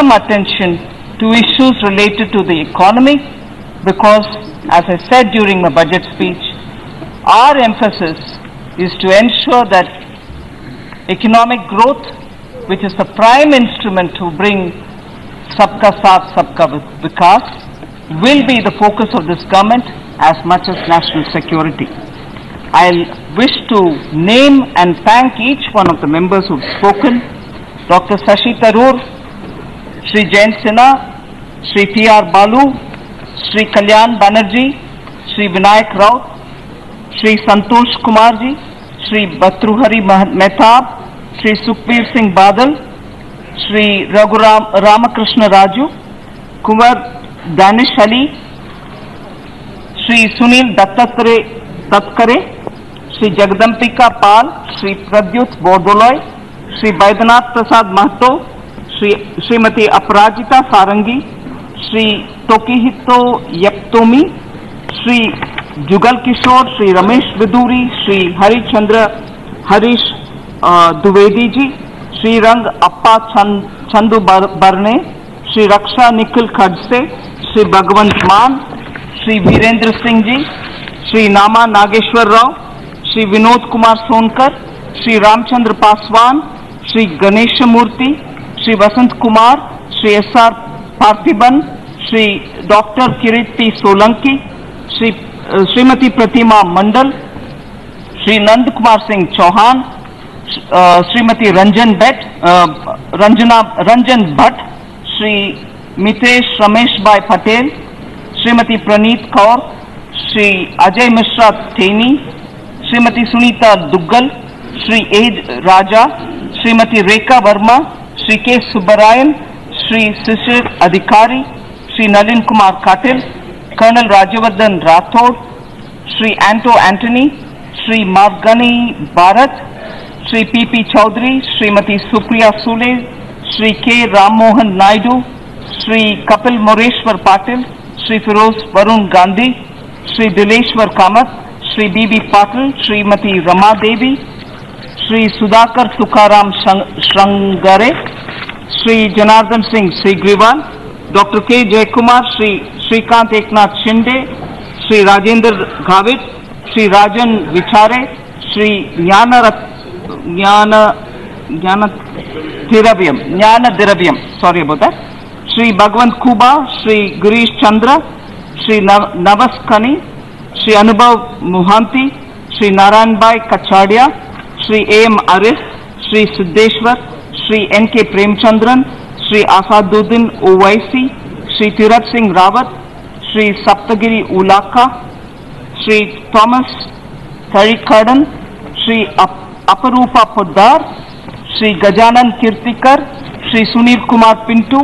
some attention to issues related to the economy because, as I said during my budget speech, our emphasis is to ensure that economic growth, which is the prime instrument to bring Sabka Saath, Sabka Vikas, will be the focus of this government as much as national security. I'll wish to name and thank each one of the members who've spoken. Dr. Shashi Tharoor, Shri Jayant Sinha, Shri T R Baalu, Shri Kalyan Banerjee, Shri Vinayak Raut Shri Santosh Kumar ji, Shri बत्रुहरी Mehtab, Shri Sukhbir Singh Badal, Shri Raghuram, Ramakrishna Raju, Kunwar Danish Ali, Shri Sunil Dattatreya तत्करे, Shri Jagdambika Pal, Shri Pradyut बोर्डोलॉय Shri Baidyanath Prasad Mahato Shri, Shrimati अपराजिता सारंगी, श्री टोकीहितो यप्तोमी श्री जुगल किशोर, श्री रमेश विदूरी, श्री हरिचंद्र हरीश द्विवेदी जी, श्री रंग अप्पा चंदु बरने श्री रक्षा निखिल खड़से, श्री भगवंत मान, Shri Virendra Singh ji, Shri Nama Nageswara Rao, Shri Vinod Kumar Sonkar, Shri Ramchandra Paswan, Shri Ganesh Murthy Shri Vasanth Kumar, Shri S R Parthiban, Shri doctor Kirti Solanki, Shri Shrimati Pratima Mondal, Shri Nand Kumar Singh Chauhan Shrimati Ranjan Bhatt Ranjana, Ranjan Bhatt, Shri Mitesh Ramesh Bhai Patel, Shrimati Preneet Kaur, Shri Ajay Mishra Teni, Shrimati Sunita Duggal, Shri H Raja, Shrimati Rekha Verma Shri K Subbarayan Shri Sisir Adhikari Shri Nalin Kumar Kateel colonel Rajyavardhan Rathore Shri Anto Antony Shri Margani Bharat Shri P P Chaudhary Shrimati Supriya Sule Shri K Rammohan Naidu Shri Kapil Moreshwar Patil Shri Feroze Varun Gandhi Shri Dileshwar Kamait Shri B B Patil Shrimati Rama Devi Shri Sudhakar Tukaram Shrangare Shri Janardan Singh Sigriwal doctor K Jayakumar, Shri Shrikant Eknath Shinde, Shri Rajendra घावित Shri Rajan Vichare Shri ज्ञान ज्ञान Gnana Dhraviyam Gnana Dhraviyam sorry about that Shri Bhagwanth Khuba Shri Girish Chandra, Shri Navaskani Shri Anubhav Mohanty, Shri Narayan Bhai Kachhadiya Shri M Ariff Shri Siddeshwar Shri N K Premachandran Shri Asaduddin Owaisi Shri Tirath Singh Rawat Shri Saptagiri Ulaka Shri Thomas Chazhikadan Shri up, Aparupa Poddar Shri Gajanan Kirtikar Shri Sunil Kumar Pintu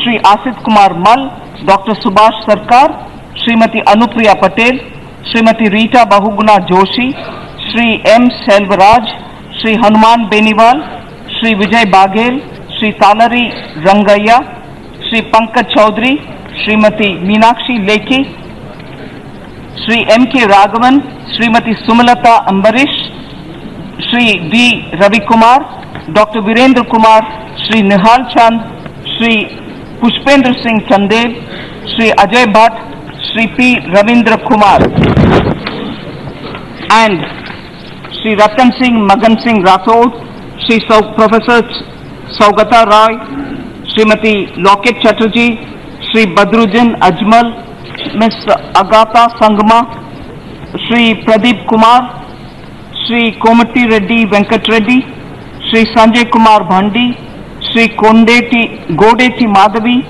Shri Asit Kumar Mal doctor Subhash Sarkar Shrimati Anupriya Patel Shrimati Rita Bahuguna Joshi Shri M Selvaraj Shri Hanuman Beniwal Shri Vijay Baghel, Shri Talari Rangaiah, Shri Pankaj Chaudhary, Shrimati Meenakashi Lekhi, Shri M K Raghavan, Shrimati Sumalatha Ambareesh, Shri D Ravi Kumar doctor Virendra Kumar, Shri Nihal Chand, Shri Pushpendra Singh Chandel Shri Ajay Bhatt, Shri P Ravindra Kumar and Shri Ratan Singh, Magan Singh Rathore Shri सौ, professor Saugata Roy, Shrimati locket Chatterjee, Shri Badruddin Ajmal, miss Agata Sangma, Shri Pradeep Kumar, Shri Komati Reddy Venkat Reddy, Shri Sanjay Kumar Bandi, Shri Kondeti, गोडेटी Madhavi,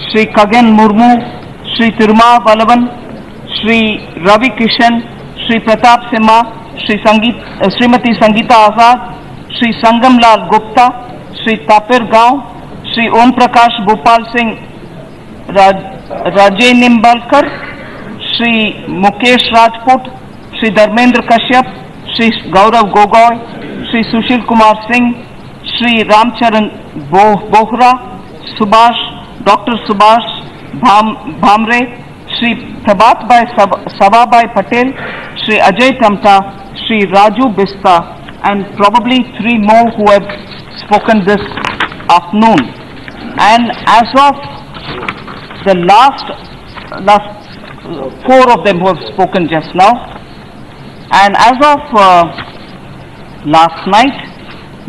Shri कगन Murmu, Shri तिरुमा बलवन, श्री रवि किशन श्री प्रताप सिम्हा श्री संगीत, श्रीमती संगीता आज़ाद श्री संगमलाल गुप्ता श्री तापिर गाँव श्री ओम प्रकाश भोपाल सिंह राजे निम्बालकर श्री मुकेश राजपूत श्री धर्मेंद्र कश्यप श्री गौरव गोगोई श्री सुशील कुमार सिंह श्री रामचरण बो, Bohra Subhash doctor Subhash भाम, भामरे श्री प्रभात भाई सवाबाई Patel Shri Ajay Tamta Shri Raju Bista And probably three more who have spoken this afternoon. And as of the last, last uh, four of them who have spoken just now, and as of uh, last night,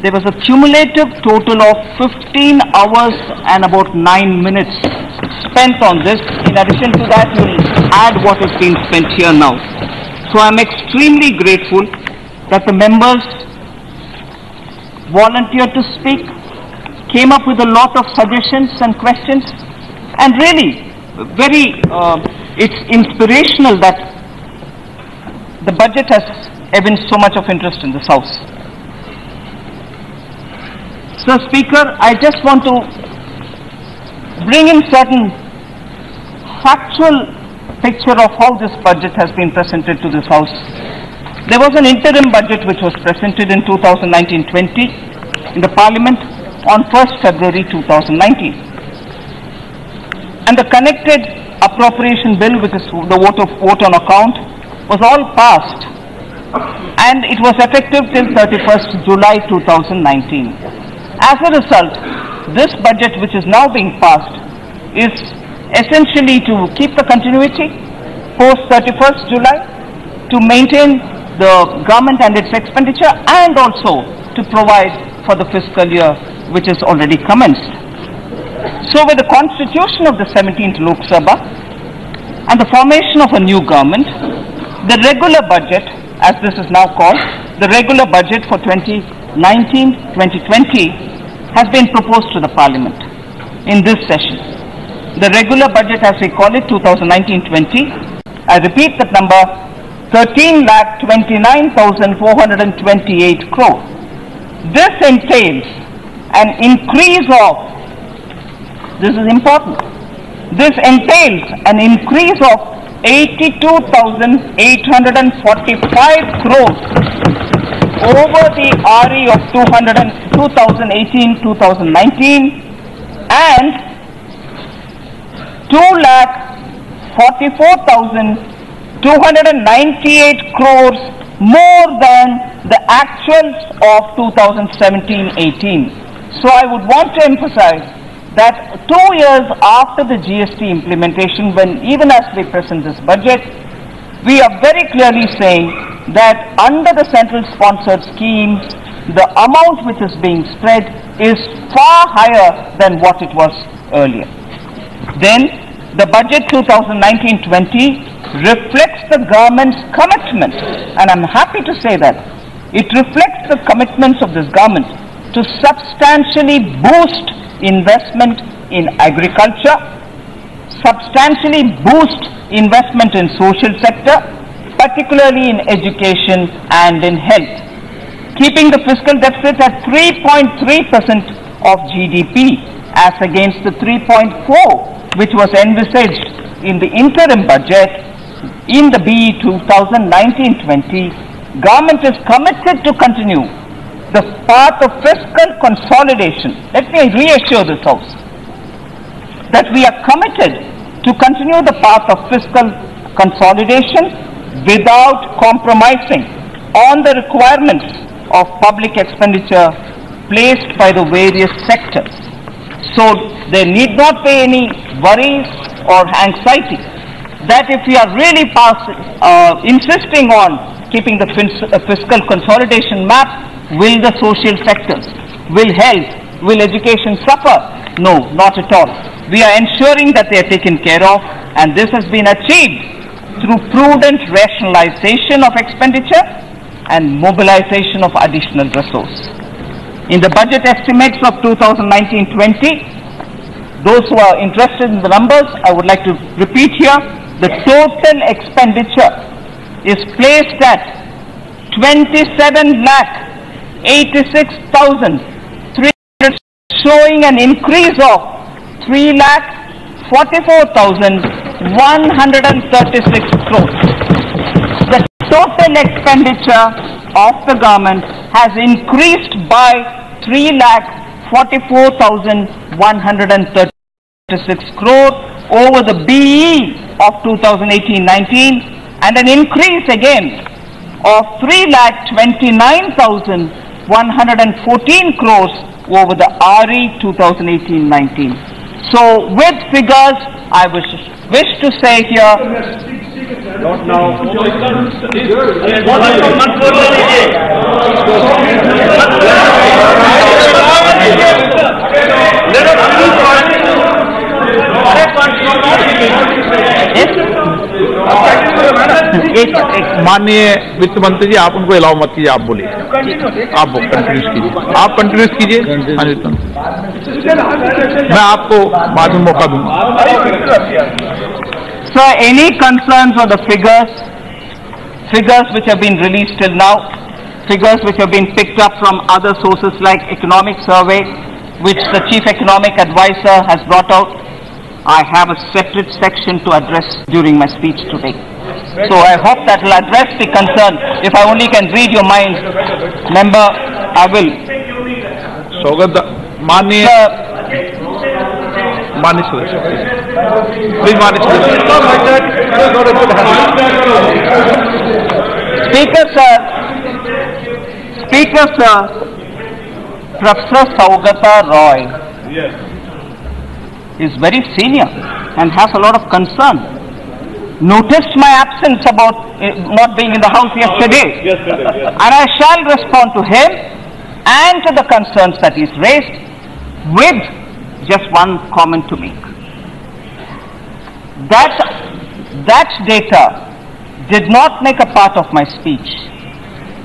there was a cumulative total of 15 hours and about 9 minutes spent on this. In addition to that, we'll add what has been spent here now. So I'm extremely grateful that the members volunteered to speak, came up with a lot of suggestions and questions, and really, very, uh, it's inspirational that the budget has evinced so much of interest in this House. So Speaker, I just want to bring in certain factual picture of how this budget has been presented to this House. There was an interim budget which was presented in 2019-20 in the Parliament on 1st February 2019. And the connected appropriation bill, which is the vote of vote on account, was all passed and it was effective till 31st July 2019. As a result, this budget which is now being passed is essentially to keep the continuity post 31st July, to maintain the government and its expenditure and also to provide for the fiscal year which is already commenced. So with the constitution of the 17th Lok Sabha and the formation of a new government, the regular budget, as this is now called, the regular budget for 2019-2020 has been proposed to the Parliament in this session. The regular budget, as we call it, 2019-20, I repeat that number, 13 lakh 29,428 crore. This entails an increase of, this is important, this entails an increase of 82,845 crores over the RE of 200 and 2018-2019 and 2 lakh 44,298 crores more than the actuals of 2017-18. So I would want to emphasize that two years after the GST implementation, when even as we present this budget, we are very clearly saying that under the central sponsored scheme, the amount which is being spread is far higher than what it was earlier. Then, the budget 2019-20 reflects the government's commitment, and I'm happy to say that. It reflects the commitments of this government to substantially boost investment in agriculture, substantially boost investment in social sector, particularly in education and in health, keeping the fiscal deficit at 3.3% of GDP as against the 3.4 which was envisaged in the interim budget in the BE 2019-20. Government is committed to continue the path of fiscal consolidation. Let me reassure this House that we are committed to continue the path of fiscal consolidation without compromising on the requirements of public expenditure placed by the various sectors. So there need not be any worries or anxiety that if we are really pass, uh, insisting on keeping the uh, fiscal consolidation map, will the social sectors, will health, will education suffer? No, not at all. We are ensuring that they are taken care of and this has been achieved through prudent rationalization of expenditure and mobilization of additional resource. In the budget estimates of 2019-20, those who are interested in the numbers, I would like to repeat here, the total expenditure is placed at 27 lakh 86,300 showing an increase of 3 lakh 44,136 crores. The total expenditure of the government has increased by 3 lakh 44,136 6 crore over the BE of 2018-19 and an increase again of 3,29,114 crores over the RE 2018-19. So with figures, I wish, wish to say here... Not now. माननीय वित्त मंत्री जी, आप उनको allow मत कीजिए, आप बोलिए। आप कंट्रीब्यूट कीजिए। आप कंट्रीब्यूट कीजिए हाँ मैं आपको बाद में मौका दूँगा। Sir any concern for the figures figures which have been release till now figures which have been picked up from other sources like economic survey which the chief economic adviser has brought out I have a separate section to address during my speech today. So I hope that will address the concern. If I only can read your mind, member, I will. Saugata, Mani, Mani Please, Mani Speaker, sir. Speaker, sir. Professor Saugata Roy. Yes is very senior and has a lot of concern. Noticed my absence about eh, not being in the house yesterday. And I shall respond to him and to the concerns that he's raised with just one comment to make. That, that data did not make a part of my speech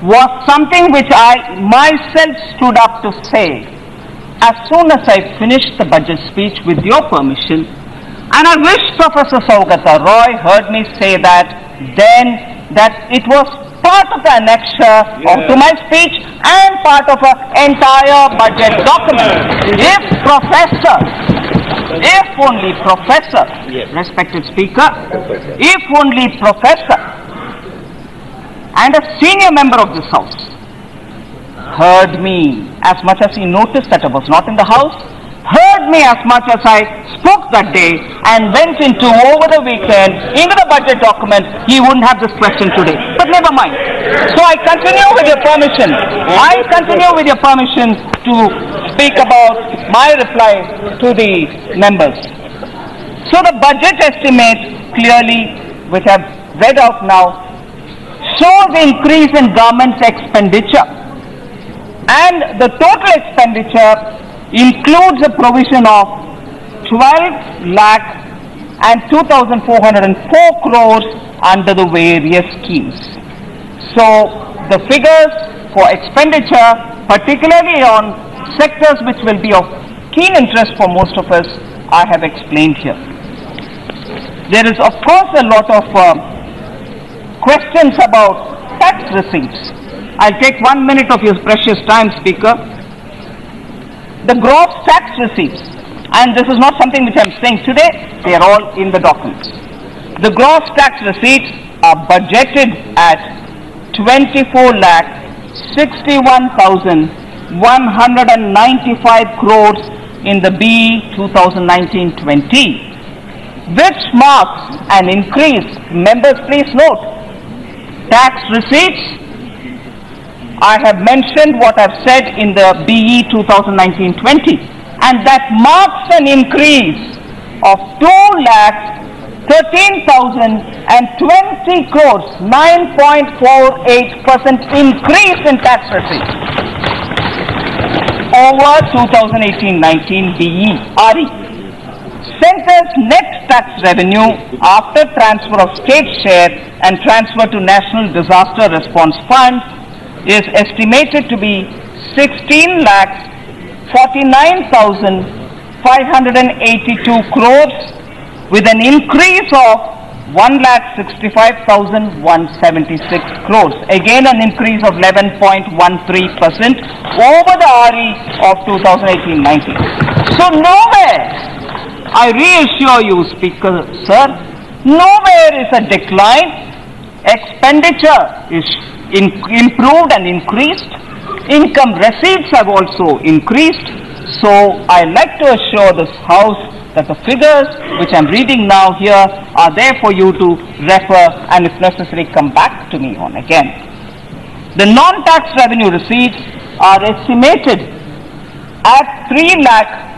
was something which I myself stood up to say as soon as I finished the budget speech with your permission. And I wish Professor Saugata Roy heard me say that then that it was part of the annexure of to my speech and part of an entire budget document. If Professor if only professor, respected speaker, if only professor and a senior member of this house heard me as much as he noticed that I was not in the house, heard me as much as I spoke that day and went into over the weekend into the budget document, he wouldn't have this question today. But never mind. So I continue with your permission. I continue with your permission to speak about my reply to the members. So the budget estimate clearly, which I've read out now, shows increase in government expenditure. And the total expenditure includes a provision of 12 lakh and 2,404 crores under the various schemes. So the figures for expenditure, particularly on sectors which will be of keen interest for most of us, I have explained here. There is of course a lot of uh, questions about tax receipts. I'll take one minute of your precious time, Speaker. The gross tax receipts, and this is not something which I'm saying today, they are all in the documents. The gross tax receipts are budgeted at 24 lakh 61,195 crores in the B 2019-20, which marks an increase. Members, please note, tax receipts. I have mentioned what I've said in the BE 2019-20, and that marks an increase of 2 lakhs 13,020 crores, 9.48% increase in tax receipts over 2018-19 BE RE. Centre's net tax revenue after transfer of state share and transfer to National Disaster Response Fund is estimated to be 16 lakhs 49,582 crores with an increase of 1 lakh 65,176 crores. Again an increase of 11.13% over the RE of 2018-19. So nowhere I reassure you, Speaker, sir, nowhere is a decline. Expenditure is in- improved and increased. Income receipts have also increased. So I like to assure this House that the figures which I'm reading now here are there for you to refer and if necessary come back to me on again. The non-tax revenue receipts are estimated at 3 lakh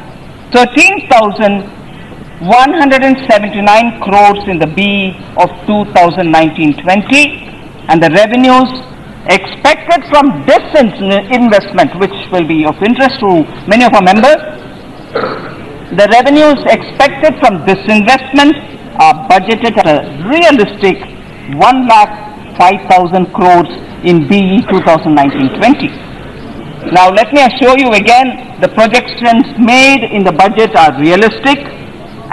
13,179 crores in the B of 2019-20 and the revenues expected from this in- investment which will be of interest to many of our members the revenues expected from disinvestment are budgeted at a realistic 1 lakh 5,000 crores in BE 2019-20. Now let me assure you again, the projections made in the budget are realistic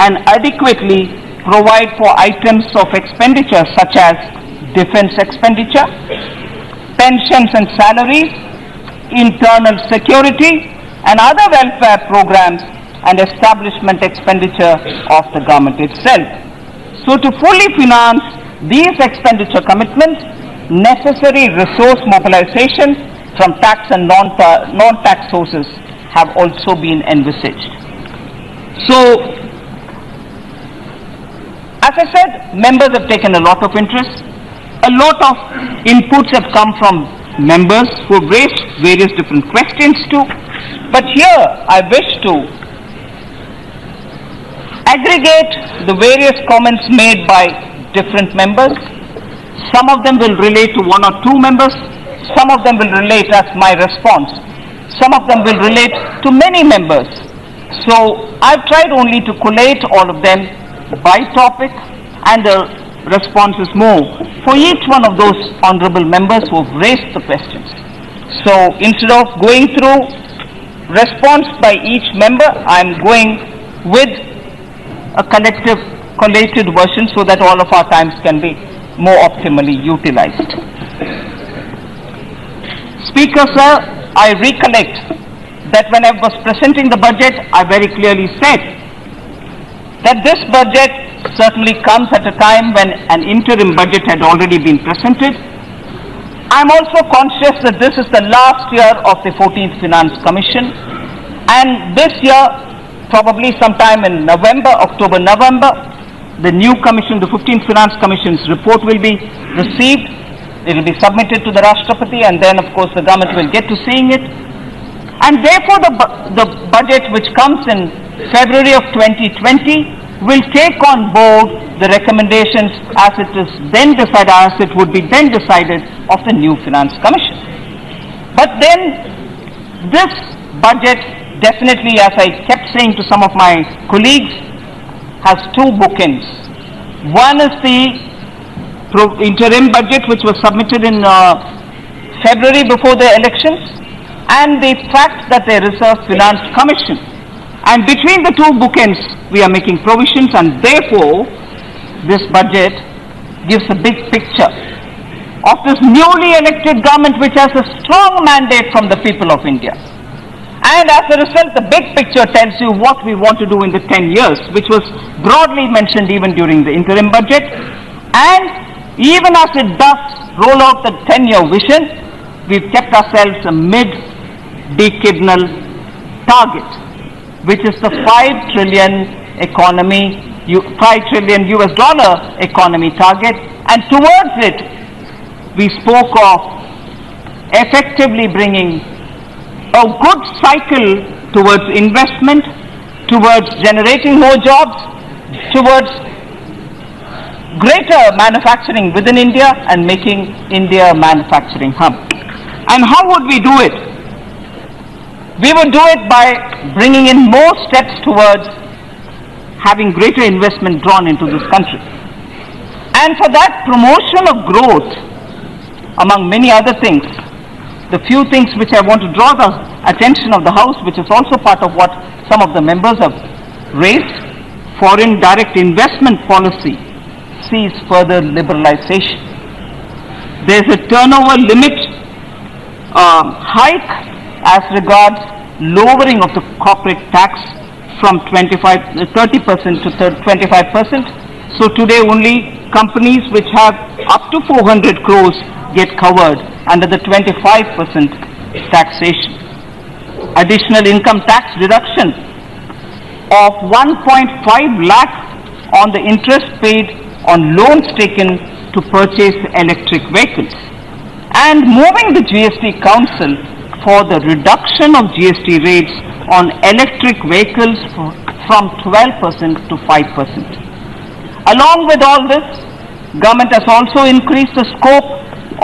and adequately provide for items of expenditure such as defense expenditure, pensions and salaries, internal security and other welfare programs and establishment expenditure of the government itself. So to fully finance these expenditure commitments, necessary resource mobilization from tax and non- non-tax sources have also been envisaged. So, as I said, members have taken a lot of interest. A lot of inputs have come from members who have raised various different questions too. But here I wish to aggregate the various comments made by different members. Some of them will relate to one or two members, some of them will relate as my response, some of them will relate to many members. So I've tried only to collate all of them by topic and the response is more for each one of those honorable members who have raised the questions. So instead of going through response by each member, I'm going with a collective collated version so that all of our times can be more optimally utilized. Speaker sir, I recollect that when I was presenting the budget, I very clearly said that this budget certainly comes at a time when an interim budget had already been presented. I'm also conscious that this is the last year of the 14th Finance Commission and this year probably sometime in November, October, November, the new commission, the 15th Finance Commission's report will be received. It will be submitted to the Rashtrapati and then of course the government will get to seeing it. And therefore the, bu- the budget which comes in February of 2020 will take on board the recommendations as it is then decided, as it would be then decided of the new Finance Commission. But then this budget definitely, as I kept saying to some of my colleagues, has two bookends. One is the interim budget which was submitted in uh, February before the elections and the fact that there is a finance commission. And between the two bookends, we are making provisions and therefore this budget gives a big picture of this newly elected government which has a strong mandate from the people of India. And as a result, the big picture tells you what we want to do in the 10 years, which was broadly mentioned even during the interim budget. And even as it does roll out the 10 year vision, we've kept ourselves a mid decadal target, which is the 5 trillion economy, 5 trillion US dollar economy target. And towards it, we spoke of effectively bringing a good cycle towards investment, towards generating more jobs, towards greater manufacturing within India and making India a manufacturing hub. And how would we do it? We would do it by bringing in more steps towards having greater investment drawn into this country. And for that promotion of growth, among many other things, the few things which I want to draw the attention of the House, which is also part of what some of the members have raised, foreign direct investment policy sees further liberalization. There is a turnover limit um, hike as regards lowering of the corporate tax from 25, uh, 30% to 25%. So today only companies which have up to 400 crores get covered under the 25% taxation. Additional income tax reduction of 1.5 lakh on the interest paid on loans taken to purchase electric vehicles. And moving the GST Council for the reduction of GST rates on electric vehicles from 12% to 5%. Along with all this, government has also increased the scope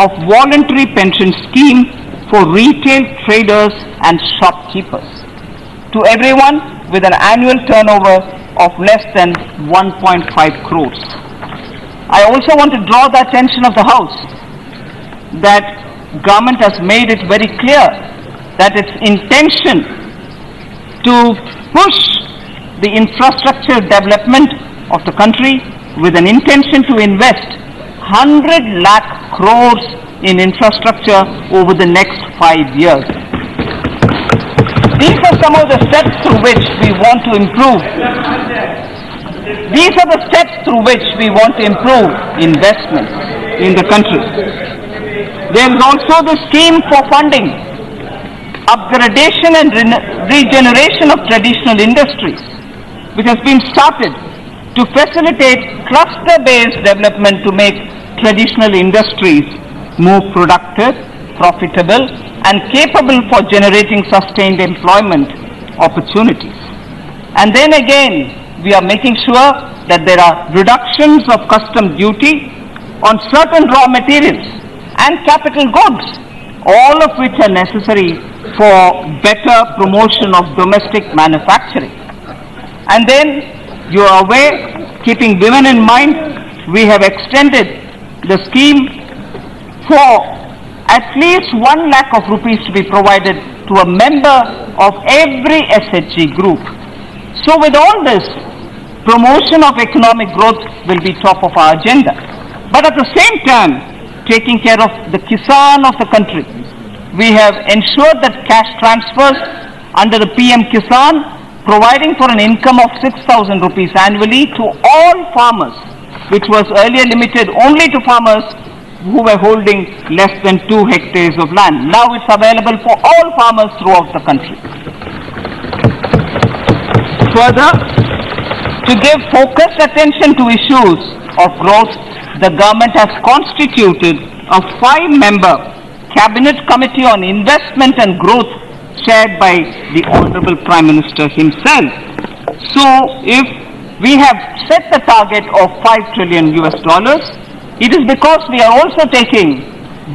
of voluntary pension scheme for retail traders and shopkeepers to everyone with an annual turnover of less than 1.5 crores. I also want to draw the attention of the House that government has made it very clear that its intention to push the infrastructure development of the country with an intention to invest 100 lakh crores in infrastructure over the next five years. These are some of the steps through which we want to improve. These are the steps through which we want to improve investment in the country. There is also the scheme for funding upgradation and regeneration of traditional industries, which has been started to facilitate cluster-based development to make traditional industries more productive, profitable, and capable for generating sustained employment opportunities. And then again, we are making sure that there are reductions of custom duty on certain raw materials and capital goods, all of which are necessary for better promotion of domestic manufacturing. And then you are aware, keeping women in mind, we have extended the scheme for at least one lakh of rupees to be provided to a member of every SHG group. So with all this, promotion of economic growth will be top of our agenda. But at the same time, taking care of the Kisan of the country, we have ensured that cash transfers under the PM Kisan, providing for an income of 6,000 rupees annually to all farmers, which was earlier limited only to farmers who were holding less than 2 hectares of land. Now it's available for all farmers throughout the country. Further, to give focused attention to issues of growth, the government has constituted a five-member cabinet committee on investment and growth chaired by the Honorable Prime Minister himself. So if we have set the target of 5 trillion US dollars, it is because we are also taking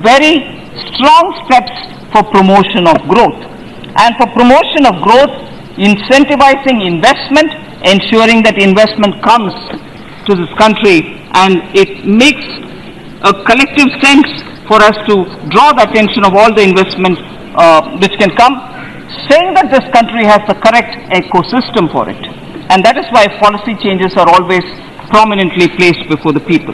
very strong steps for promotion of growth. And for promotion of growth, incentivizing investment, ensuring that investment comes to this country and it makes a collective sense for us to draw the attention of all the investment uh, which can come, saying that this country has the correct ecosystem for it. And that is why policy changes are always prominently placed before the people.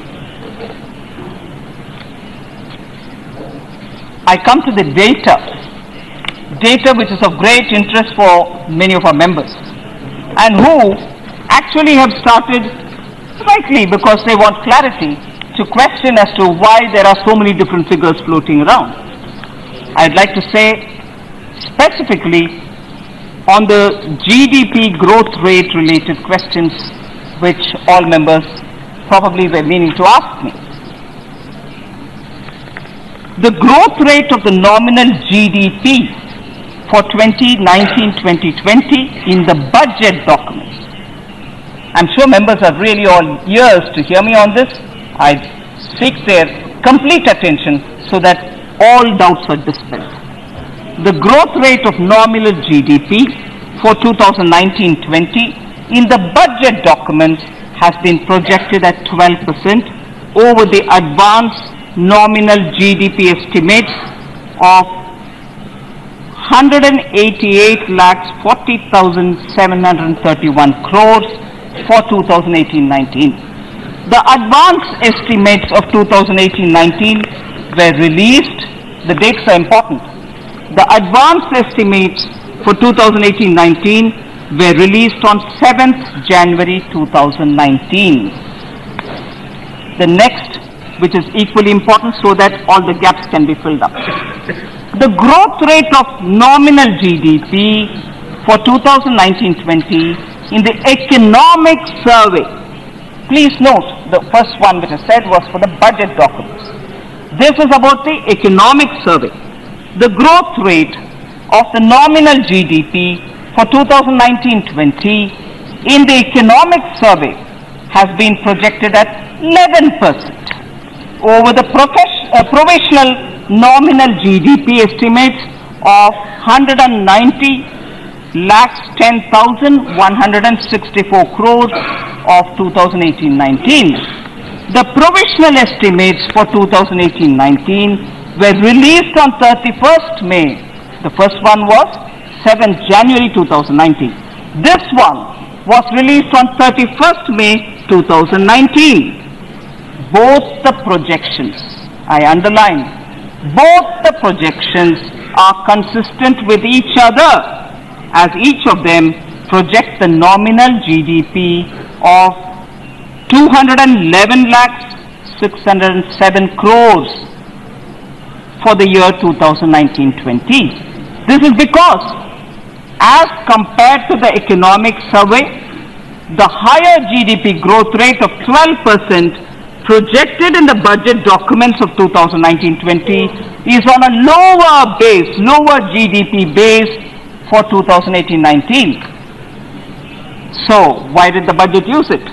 I come to the data, data which is of great interest for many of our members, and who actually have started slightly because they want clarity to question as to why there are so many different figures floating around. I'd like to say specifically on the GDP growth rate related questions which all members probably were meaning to ask me. The growth rate of the nominal GDP for 2019-2020 in the budget documents. I'm sure members are really all ears to hear me on this. I seek their complete attention so that all doubts are dispelled. The growth rate of nominal GDP for 2019-20 in the budget documents has been projected at 12% over the advanced nominal GDP estimates of 188 lakhs 40,731 crores for 2018-19. The advance estimates of 2018-19 were released. The dates are important. The advance estimates for 2018-19 were released on 7th January 2019. The next, which is equally important so that all the gaps can be filled up. The growth rate of nominal GDP for 2019-20 in the economic survey. Please note, the first one which I said was for the budget documents. This is about the economic survey. The growth rate of the nominal GDP for 2019-20 in the economic survey has been projected at 11% over the uh, provisional nominal GDP estimates of 190 lakhs 10,164 crores of 2018-19. The provisional estimates for 2018-19 were released on 31st May. The first one was 7th January 2019. This one was released on 31st May 2019. Both the projections, I underline, both the projections are consistent with each other as each of them project the nominal GDP of 211 lakhs 607 crores for the year 2019-20. This is because as compared to the economic survey, the higher GDP growth rate of 12% projected in the budget documents of 2019-20 is on a lower base, lower GDP base for 2018-19. So, why did the budget use it?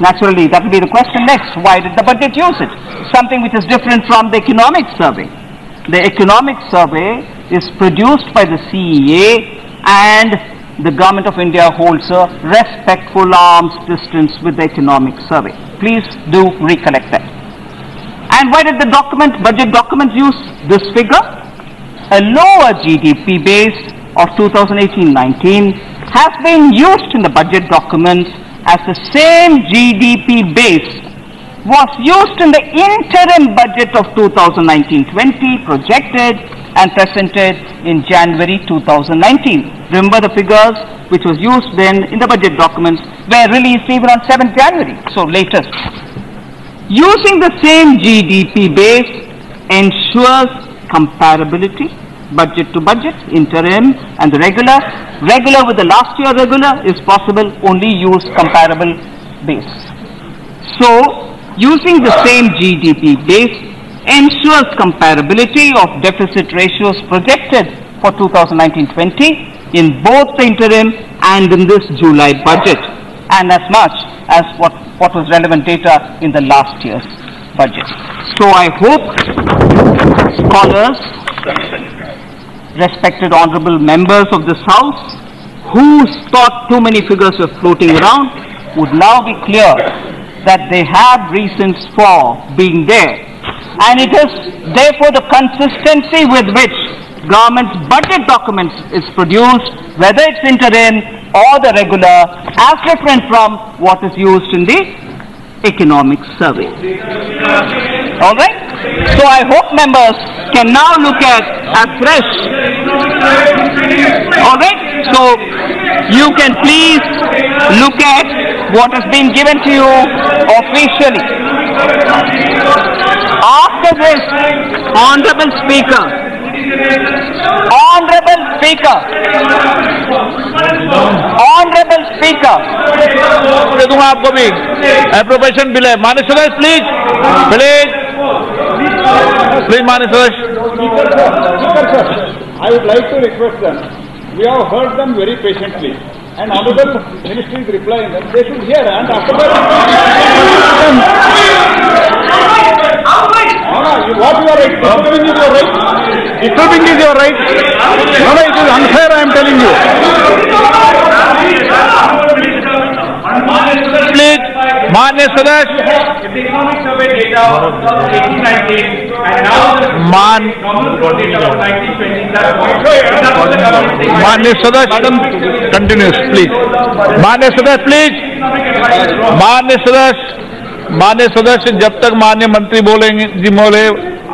Naturally, that will be the question next. Why did the budget use it? Something which is different from the economic survey. The economic survey is produced by the CEA and the government of India holds a respectful arm's distance with the economic survey. Please do recollect that. And why did the document, budget document use this figure? A lower GDP base of 2018-19 has been used in the budget documents as the same GDP base was used in the interim budget of 2019-20 projected and presented in January 2019. Remember the figures which was used then in the budget documents were released even on 7th January, so latest. Using the same GDP base ensures comparability, budget to budget, interim and the regular. Regular with the last year regular is possible, only use comparable base. So, using the same GDP base ensures comparability of deficit ratios projected for 2019-20 in both the interim and in this July budget and as much as what, what was relevant data in the last year's budget. So I hope scholars, respected honorable members of this house who thought too many figures were floating around would now be clear that they have reasons for being there. And it is therefore the consistency with which government's budget documents is produced, whether it's interim or the regular, as different from what is used in the economic survey. All right? So I hope members can now look at afresh. All right? So you can please look at what has been given to you officially. After this, Honorable Speaker, Honorable Speaker, Honorable Speaker, दे दूंगा आपको भी appropriation bill है मान्य सदस्य please Please, manage Speaker, sir, Speaker, sir, I would like to request them. We have heard them very patiently. And Honorable Ministry is replying them. They should hear and after that. What you are right, disturbing is your right. Disturbing is your right. No, it is unfair, I am telling you. मान्य सदस्य। मान्य सदस्य। Continuous please मान्य सदस्य please मान्य सदस्य। मान्य सदस्य, जब तक मान्य मंत्री बोलेंगे, जी बोले,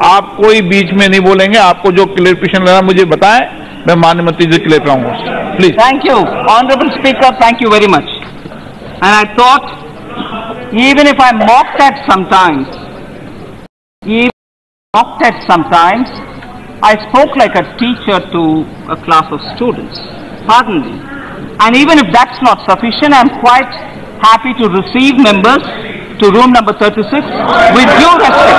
आप कोई बीच में नहीं बोलेंगे, आपको जो क्लियरिफिकेशन लेना मुझे बताएँ। मैं मान्य मंत्री जी क्लियर कराऊँगा please thank you honourable speaker thank you very much and I thought even if I'm mocked at sometimes, even mocked at sometimes, I spoke like a teacher to a class of students. Pardon me. And even if that's not sufficient, I'm quite happy to receive members to room number 36 with due respect.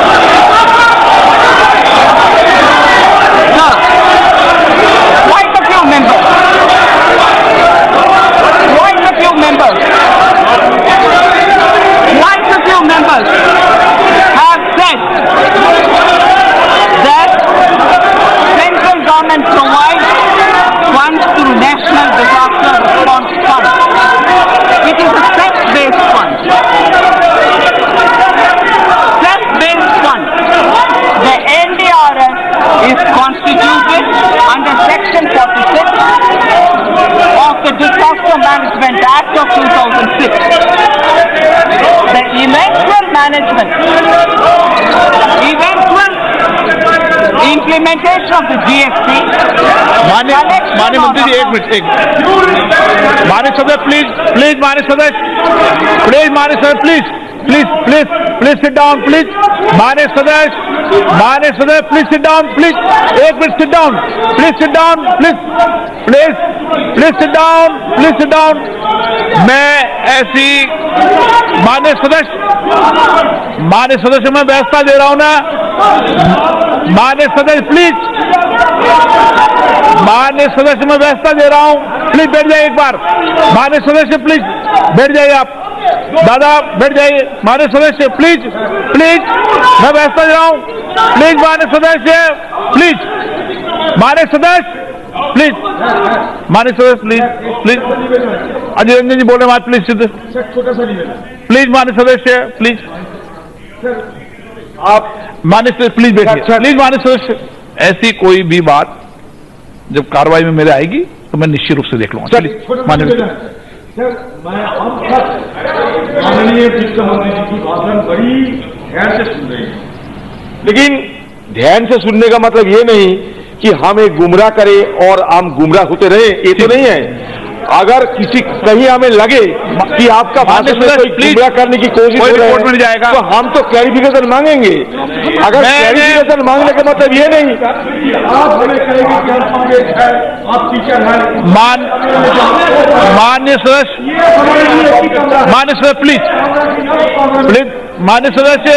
Sir, members, quite a few members, quite a few members have said that central government provides funds through National Disaster Response Fund. It is a cess-based fund. Cess-based fund. The NDRF is constituted under Section 46 of the Disaster Management Act of 2006 The eventual management, eventual implementation of the GST, मान्य मान्य मंत्री जी एक minute एक मान्य सदस्य please please मान्य सदस्य please मान्य सदस्य please please please please sit down please. मान्य सदस्य मान्य सदस्य प्लीज़ सिट डाउन प्लीज़। एक minute sit down please sit down please. Please please sit down please sit down मैं ऐसी मान्य सदस्य मान्य सदस्य में व्यवस्था दे रहा हूँ ना। मान्य सदस्य प्लीज़। मान्य सदस्य में व्यवस्था दे रहा हूँ। प्लीज़ बैठ जाइए एक बार। मान्य सदस्य प्लीज़ बैठ जाइए आप। दादा बैठ जाइए। मान्य सदस्य प्लीज़ प्लीज़ मैं व्यवस्था जा रहा हूँ प्लीज़ मान्य सदस्य प्लीज़ मान्य सदस्य प्लीज़ मान्य सदस्य प्लीज़ प्लीज़ अजय रंजन जी बोले बात प्लीज़ सिद्ध। प्लीज़ मान्य सदस्य प्लीज़ आप मान्य सदस्य प्लीज़ बैठिए। प्लीज़ मान्य सदस्य ऐसी कोई भी बात जब कार्रवाई में मेरे आएगी तो मैं निश्चित रूप से देख लूँगा। चलिए मान्य सर मैं हम सब माननीय वित्त मंत्री जी की भाषण बड़ी ध्यान से सुन रहे हैं। लेकिन ध्यान से सुनने का मतलब ये नहीं कि हमें एक गुमराह करें और हम गुमराह होते रहे ये तो नहीं है। अगर किसी कहीं हमें लगे कि आपका भाषण में कोई गुमराह करने की कोशिश कोई हो रही रिपोर्ट मिल है जाएगा। तो हम तो क्लैरिफिकेशन मांगेंगे। अगर क्लैरिफिकेशन मांगने का मतलब ये नहीं। आप हमें कहेंगे कि हम कांग्रेस है आप टीचर हैं। मान मान्य सदस्य मान्य सदस्य प्लीज़ प्लीज़ मान्य सदस्य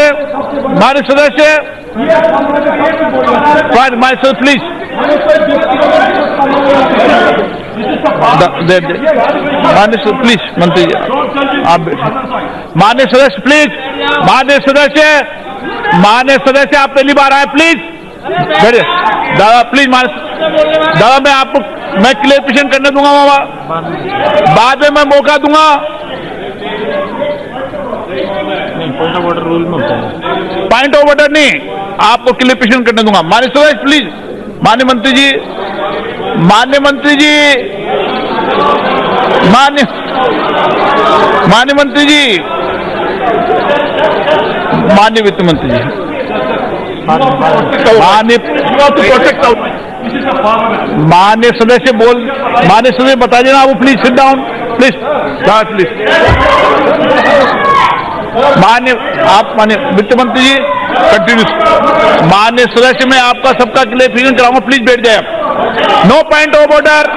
मान्य सदस्य। मान्य सदस्य प्लीज़ मान्य प्लीज़ मंत्री आप मान्य सदस्य प्लीज़ मान्य सदस्य मान्य सदस्य आप पहली बार आए प्लीज़ बैठिए। दादा प्लीज़ मान्य दादा, मैं आपको, मैं क्लियरिफिकेशन करने दूँगा, मामा। बाद में मैं मौका दूँगा। पॉइंट ऑफ़ ऑर्डर नहीं, आपको क्लियरिफिकेशन करने दूँगा। मान्य सदस्य प्लीज़ मान्य मंत्री जी मान्य मंत्री जी, मान्य मान्य मंत्री जी, मान्य वित्त मंत्री जी। मान्य सदस्य बोल, मान्य सदस्य बता देना आप please sit down please please मान्य आप मान्य वित्त मंत्री जी कंटिन्यू मान्य सदस्य में आपका सबका के लिए क्लियरिफिकेशन कराऊँगा प्लीज़ बैठ जाए no point of order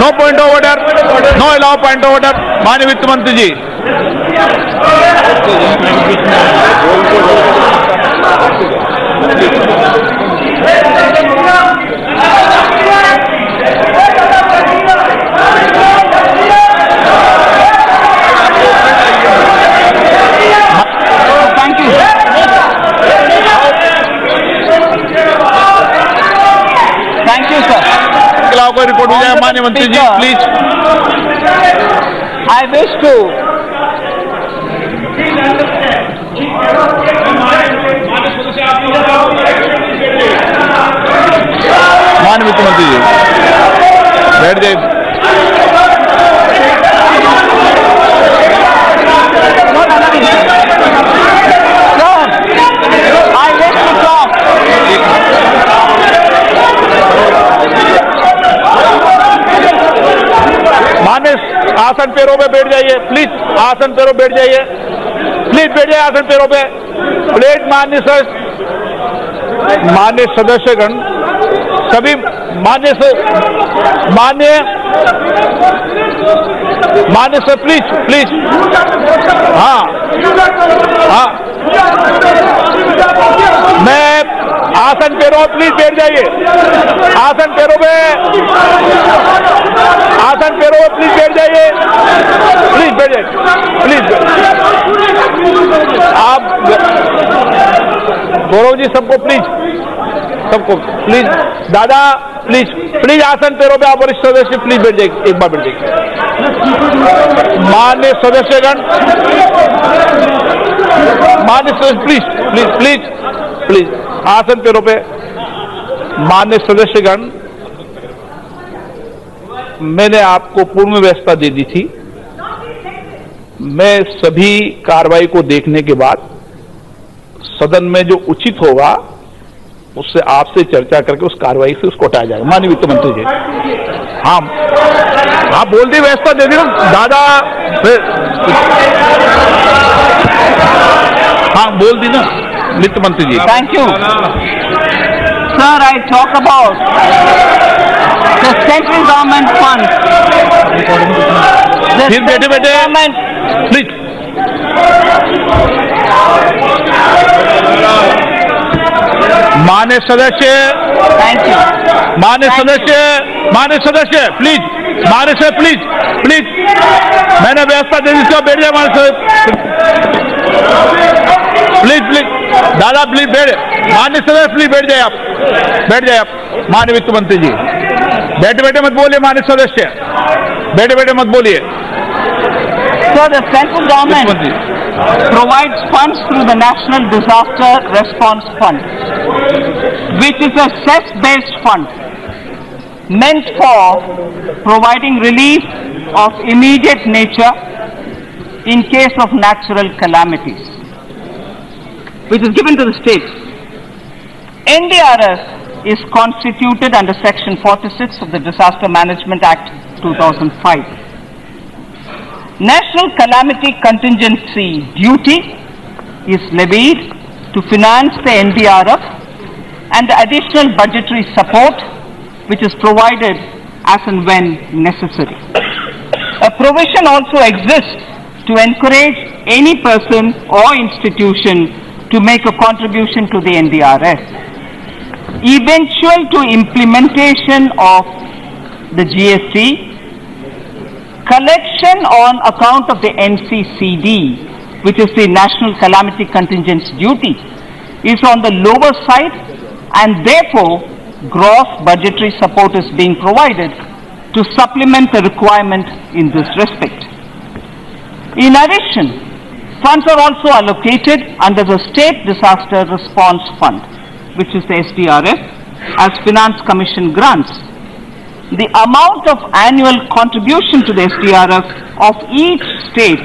no point of order no allow point of order मान्य वित्त मंत्री जी। Thank you. Thank you, sir. Allow कोई रिपोर्ट हो जाए मान्य मंत्री जी प्लीज़ आई विश टू मान्य मुख्यमंत्री मंत्री जी बैठ जाइए आसन पैरों पे बैठ जाइए प्लीज़ आसन पैरों बैठ जाइए। प्लीज़ बैठ जाइए आसन पैरों पे। प्लीज़ मान्य सर मान्य सदस्यगण, सभी मान्य से मान्य मान्य सर प्लीज़ प्लीज़ हाँ हाँ। आसन पैरों प्लीज़ बैठ जाइए। आसन पैरों पे आसन पैरों प्लीज़ बैठ जाइए। प्लीज़ बैठ जाइए। प्लीज़ आप गौरव जी सबको प्लीज़ सबको प्लीज़ दादा प्लीज़ प्लीज़ आसन पैरों पे आप वरिष्ठ सदस्य प्लीज़ बैठ जाइए। एक बार बैठ जाइए। मान्य सदस्यगण मान्य सदस्य प्लीज़ प्लीज़ प्लीज़ प्लीज़ आसन पैरों पे मान्य सदस्यगण, मैंने आपको पूर्ण व्यवस्था दे दी थी। मैं सभी कार्रवाई को देखने के बाद सदन में जो उचित होगा, उससे आपसे चर्चा करके उस कार्रवाई से उसको हटाया जाएगा। माननीय वित्त मंत्री जी। हाँ हाँ बोल दी व्यवस्था दे दी ना। दादा हाँ बोल दी ना। वित्त मंत्री जी thank you sir I talk about central government funds. The फिर बैठे बैठे। प्लीज़ मान्य सदस्य। थैंक यू मान्य सदस्य। मान्य सदस्य प्लीज़ मान्य सदस्य प्लीज़ प्लीज़ मैंने व्यवस्था दे दी इसका बैठ जाए मान्य सदस्य। प्लीज़ प्लीज़ दादा प्लीज़ बैठ। माननीय सदस्य प्लीज़ बैठ जाए आप। बैठ जाए आप। मान्य वित्त मंत्री जी। बैठे बैठे मत बोलिए मान्य सदस्य। बैठे बैठे मत बोलिए। Central government provide fund through the national disaster response fund which is a cess based fund meant for providing relief of immediate nature in case of natural calamities which is given to the states. NDRF is constituted under Section 46 of the Disaster Management Act 2005. National Calamity Contingency Duty is levied to finance the NDRF and the additional budgetary support which is provided as and when necessary. A provision also exists to encourage any person or institution to make a contribution to the NDRF. Eventual to implementation of the GST, collection on account of the NCCD, which is the National Calamity Contingence Duty, is on the lower side and therefore gross budgetary support is being provided to supplement the requirement in this respect. In addition, funds are also allocated under the State Disaster Response Fund, which is the SDRF, as Finance Commission grants the amount of annual contribution to the SDRF of each state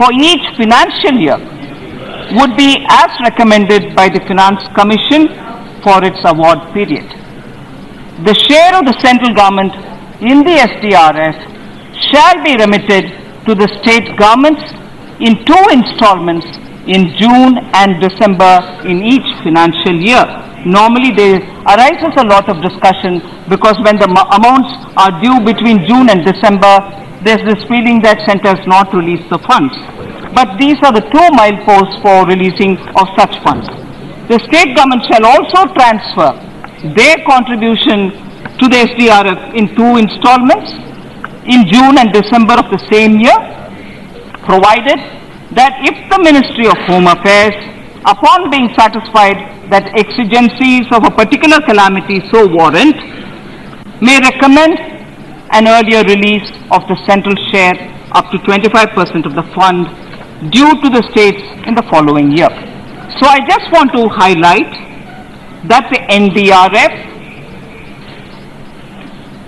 for each financial year would be as recommended by the Finance Commission for its award period. The share of the central government in the SDRF shall be remitted to the state governments in two installments in June and December in each financial year. Normally there arises a lot of discussion because when the mo- amounts are due between June and December, there's this feeling that center has not released the funds. But these are the two mileposts for releasing of such funds. The state government shall also transfer their contribution to the SDRF in two installments in June and December of the same year, provided that if the Ministry of Home Affairs, upon being satisfied that exigencies of a particular calamity so warrant, may recommend an earlier release of the central share up to 25% of the fund due to the states in the following year. So I just want to highlight that the NDRF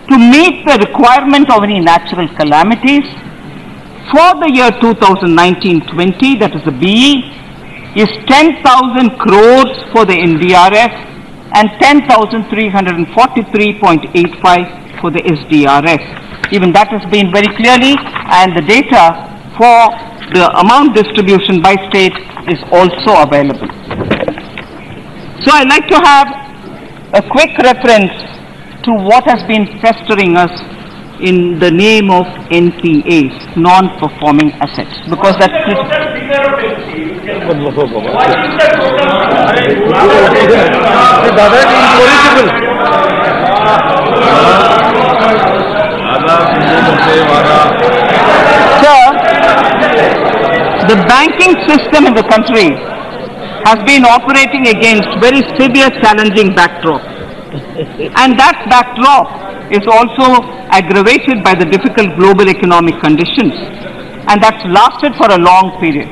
to meet the requirement of any natural calamities for the year 2019-20, that is the BE, is 10,000 crores for the NDRF and 10,343.85 for the SDRF. Even that has been very clearly, and the data for the amount distribution by state is also available. So I'd like to have a quick reference to what has been festering us in the name of NPA, non-performing assets, because that Sir, the banking system in the country has been operating against very severe challenging backdrop. And that backdrop is also aggravated by the difficult global economic conditions. And that's lasted for a long period.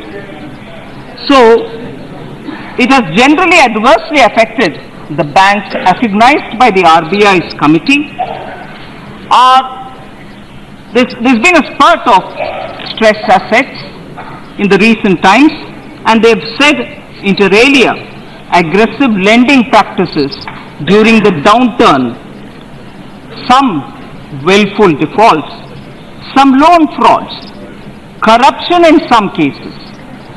So, it has generally adversely affected the banks recognized by the RBI's committee are there's, there's been a spurt of stress assets in the recent times, and they've said, inter alia, aggressive lending practices during the downturn, some willful defaults, some loan frauds, corruption in some cases,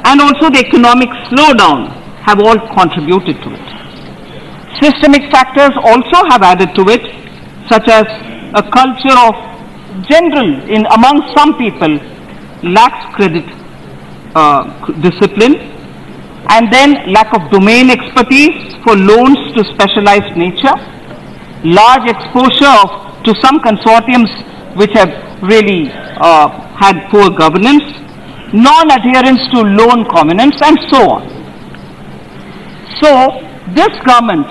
and also the economic slowdown have all contributed to it. Systemic factors also have added to it, such as a culture of general in among some people lax credit uh, discipline and then lack of domain expertise for loans to specialized nature large exposure of to some consortiums which have really uh, had poor governance non-adherence to loan covenants and so on. So this government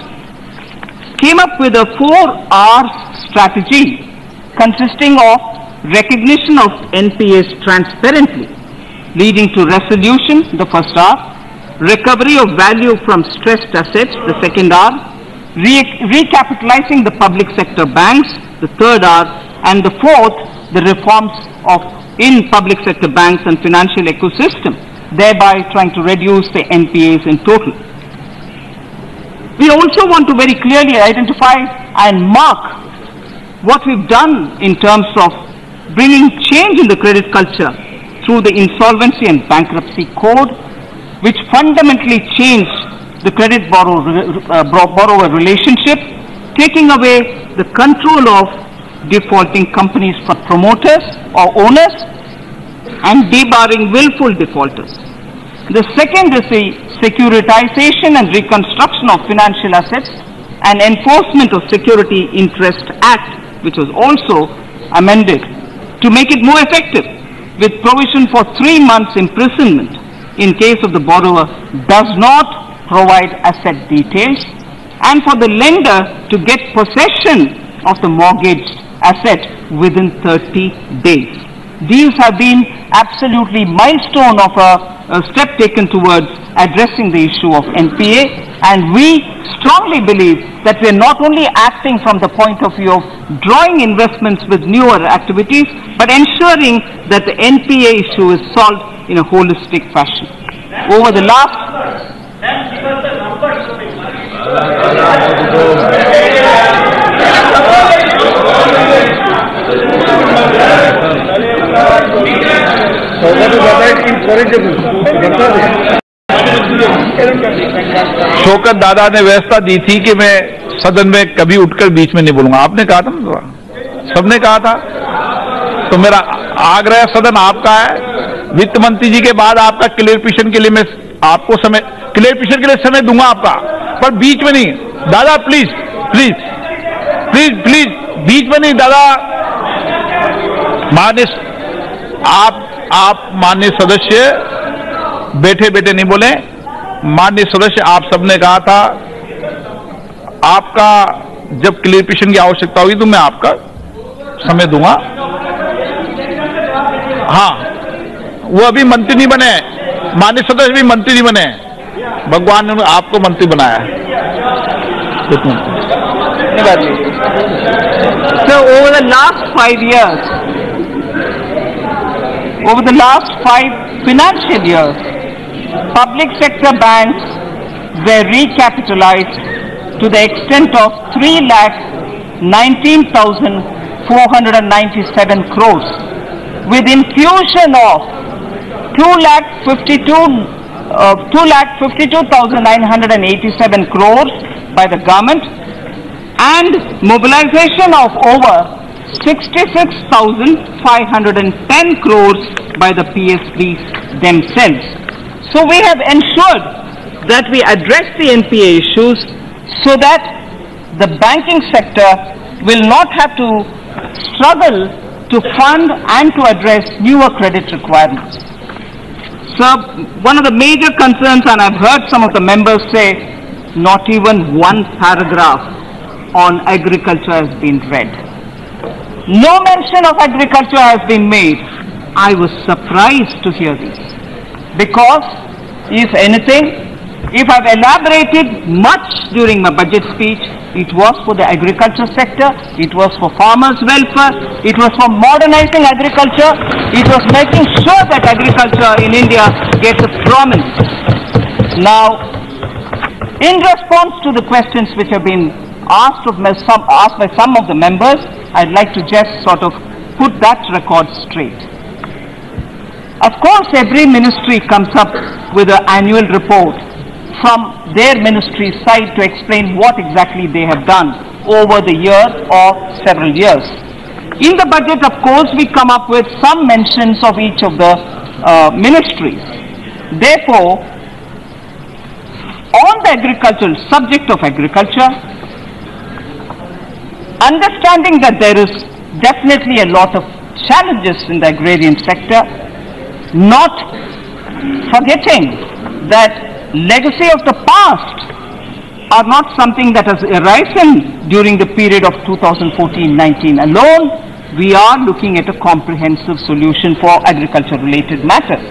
came up with a four R's strategy consisting of recognition of NPAs transparently, leading to resolution, the first R, recovery of value from stressed assets, the second R, re- recapitalizing the public sector banks, the third R, and the fourth, the reforms of in public sector banks and financial ecosystem, thereby trying to reduce the NPAs in total. We also want to very clearly identify and mark what we've done in terms of bringing change in the credit culture through the insolvency and bankruptcy code, which fundamentally changed the credit borrower, uh, borrower relationship, taking away the control of defaulting companies for promoters or owners and debarring willful defaulters. The second is the securitization and reconstruction of financial assets and enforcement of Security Interest Act, which was also amended to make it more effective with provision for three months imprisonment in case of the borrower does not provide asset details and for the lender to get possession of the mortgaged asset within 30 days. These have been absolutely milestone of a, a step taken towards addressing the issue of NPA and we strongly believe that we are not only acting from the point of view of drawing investments with newer activities but ensuring that the NPA issue is solved in a holistic fashion. Over the last The numbers Shaukat दादा ने व्यवस्था दी थी कि मैं सदन में कभी उठकर बीच में नहीं बोलूँगा। आपने कहा था ना सबने कहा था? तो मेरा आग्रह सदन आपका है। वित्त मंत्री जी के बाद आपका क्लियरफिकेशन के लिए मैं आपको समय क्लियरफिकेशन के लिए समय दूँगा आपका। पर बीच में नहीं। दादा प्लीज़ प्लीज़ प्लीज़ प्लीज़ बीच में नहीं। दादा मान्य आप आप मान्य सदस्य बैठे बैठे नहीं बोले। मान्य सदस्य, आप सबने कहा था, आपका जब क्लियरफिकेशन की आवश्यकता होगी तो मैं आपका समय दूँगा। हाँ वो अभी मंत्री नहीं बने। मान्य सदस्य भी मंत्री नहीं बने। भगवान ने आपको मंत्री बनाया। Minute. So, over the last over the last five financial years, public sector banks were recapitalized to the extent of three lakh nineteen thousand four hundred and ninety-seven crores, with infusion of two lakh fifty-two, uh, two lakh fifty-two thousand nine hundred and eighty-seven crores by the government and mobilization of over 66,510 crores by the PSBs themselves. So we have ensured that we address the NPA issues so that the banking sector will not have to struggle to fund and to address newer credit requirements. So one of the major concerns, and I've heard some of the members say, not even one paragraph on agriculture has been read. No mention of agriculture has been made. I was surprised to hear this. Because, if anything, if I've elaborated much during my budget speech, it was for the agriculture sector, it was for farmers' welfare, it was for modernizing agriculture, it was making sure that agriculture in India gets a prominence. Now, in response to the questions which have been asked, of my, some, asked by some of the members, I'd like to just sort of put that record straight. Of course, every ministry comes up with an annual report from their ministry side to explain what exactly they have done over the year or several years. In the budget, of course, we come up with some mentions of each of the uh, ministries. Therefore, on the agricultural subject of agriculture, understanding that there is definitely a lot of challenges in the agrarian sector, not forgetting that legacy of the past are not something that has arisen during the period of 2014-19 alone. We are looking at a comprehensive solution for agriculture related matters.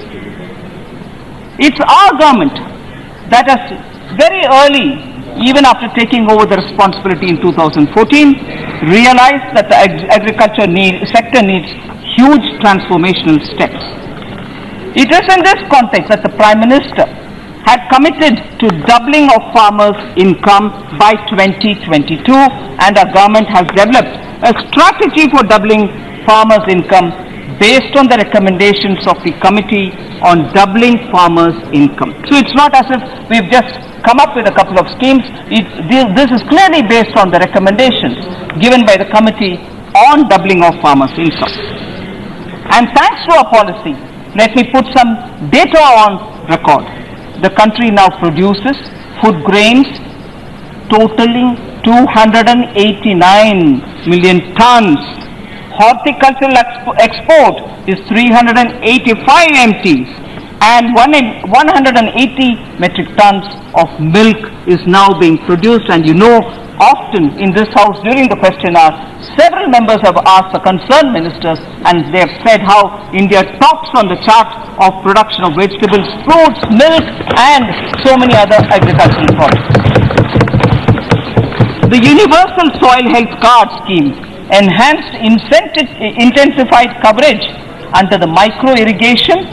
It's our government that has very early, even after taking over the responsibility in 2014, realized that the ag- agriculture need, sector needs huge transformational steps. It is in this context that the Prime Minister had committed to doubling of farmers' income by 2022 and our government has developed a strategy for doubling farmers' income based on the recommendations of the Committee on Doubling Farmers' Income. So it's not as if we've just come up with a couple of schemes. It, this, is clearly based on the recommendations given by the Committee on Doubling of Farmers' Income. And thanks to our policy, let me put some data on record. The country now produces food grains totaling 289 million tons. Horticultural expo- export is 385 MTs and one 180 metric tons of milk is now being produced and you know often in this house during the question hour several members have asked the concerned ministers and they have said how India tops on the chart of production of vegetables, fruits, milk and so many other agricultural products. The Universal Soil Health Card Scheme enhanced intensified coverage under the micro irrigation,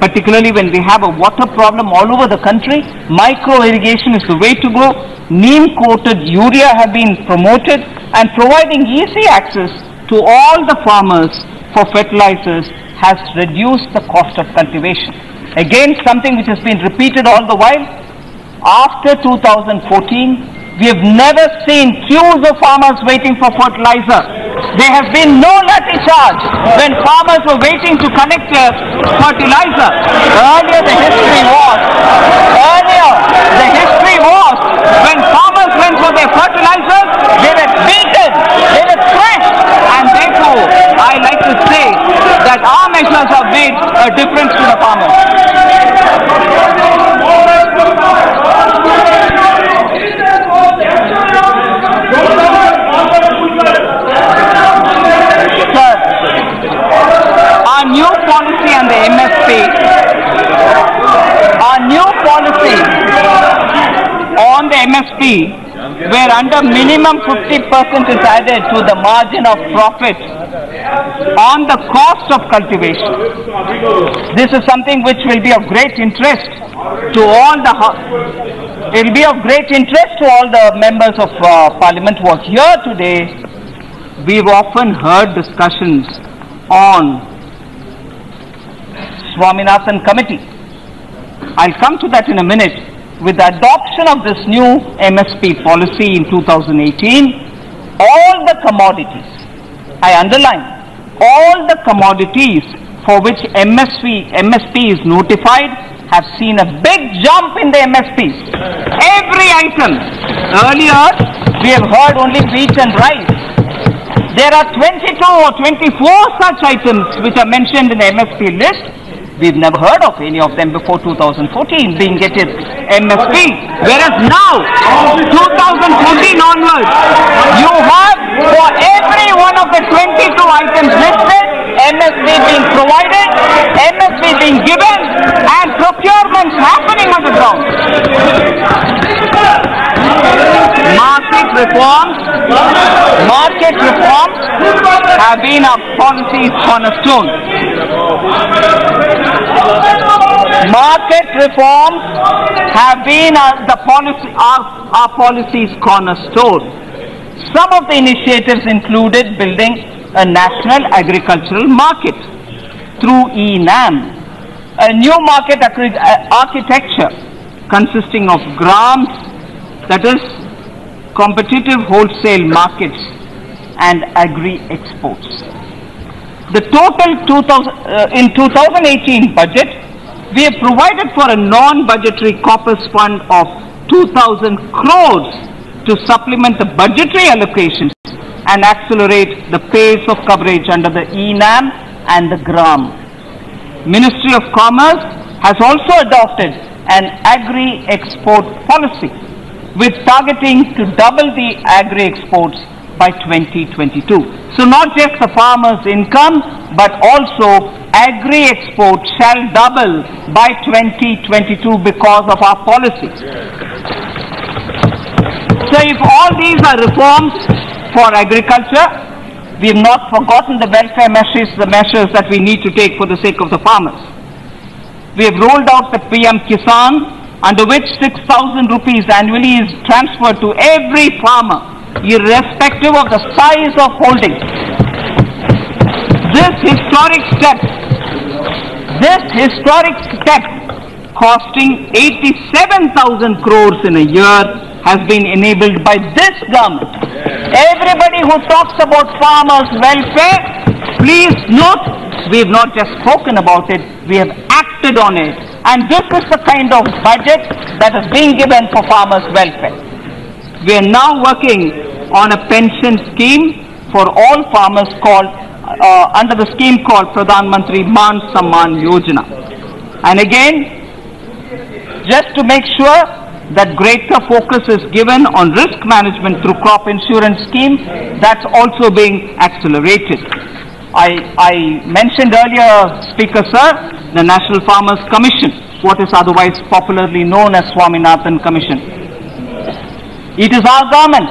particularly when we have a water problem all over the country. Micro irrigation is the way to go. Neem coated urea have been promoted and providing easy access to all the farmers for fertilizers has reduced the cost of cultivation. Again, something which has been repeated all the while. After 2014, we have never seen queues of farmers waiting for fertilizer. There has been no lathi charge when farmers were waiting to connect their fertilizer. Earlier the history was, earlier the history was when farmers went for their fertilizers, they were beaten, they were thrashed, and therefore I like to say that our measures have made a difference to the farmers. New policy on the MSP, our new policy on the MSP, where under minimum 50% is added to the margin of profit on the cost of cultivation. This is something which will be of great interest to all the, it will be of great interest to all the members of uh, parliament who are here today we've often heard discussions on Swaminathan committee. I'll come to that in a minute. With the adoption of this new MSP policy in 2018, all the commodities I underline, all the commodities for which MSP, MSP is notified have seen a big jump in the MSPs. Every item. Earlier, we have heard only wheat and rice. There are 22 or 24 such items which are mentioned in the MSP list. We've never heard of any of them before 2014 being getting MSP. Whereas now, 2014 onwards, you have for every one of the 22 items listed, MSP being provided, MSP being given, and procurements happening on the ground. Market reforms, market reforms have been our policy's cornerstone. Market reforms have been our, the policy, our, our policy's cornerstone. Some of the initiatives included building a national agricultural market through ENAM, a new market uh, architecture consisting of grams, that is, competitive wholesale markets and agri-exports. The total 2000, uh, in 2018 budget, we have provided for a non-budgetary corpus fund of 2,000 crores to supplement the budgetary allocations and accelerate the pace of coverage under the ENAM and the GRAM. Ministry of Commerce has also adopted an agri-export policy with targeting to double the agri-exports by 2022. So not just the farmers' income, but also agri-export shall double by 2022 because of our policy. So if all these are reforms for agriculture, we have not forgotten the welfare measures, the measures that we need to take for the sake of the farmers. We have rolled out the PM Kisan, under which 6,000 rupees annually is transferred to every farmer, irrespective of the size of holding. This historic step, this historic step costing 87,000 crores in a year has been enabled by this government. Everybody who talks about farmers' welfare, please note, we have not just spoken about it, we have acted on it. And this is the kind of budget that is being given for farmers' welfare. We are now working on a pension scheme for all farmers called, uh, under the scheme called Pradhan Mantri Man Samman Yojana. And again, just to make sure that greater focus is given on risk management through crop insurance scheme, that's also being accelerated. I, I mentioned earlier, Speaker Sir, the National Farmers Commission, what is otherwise popularly known as Swaminathan Commission. It is our government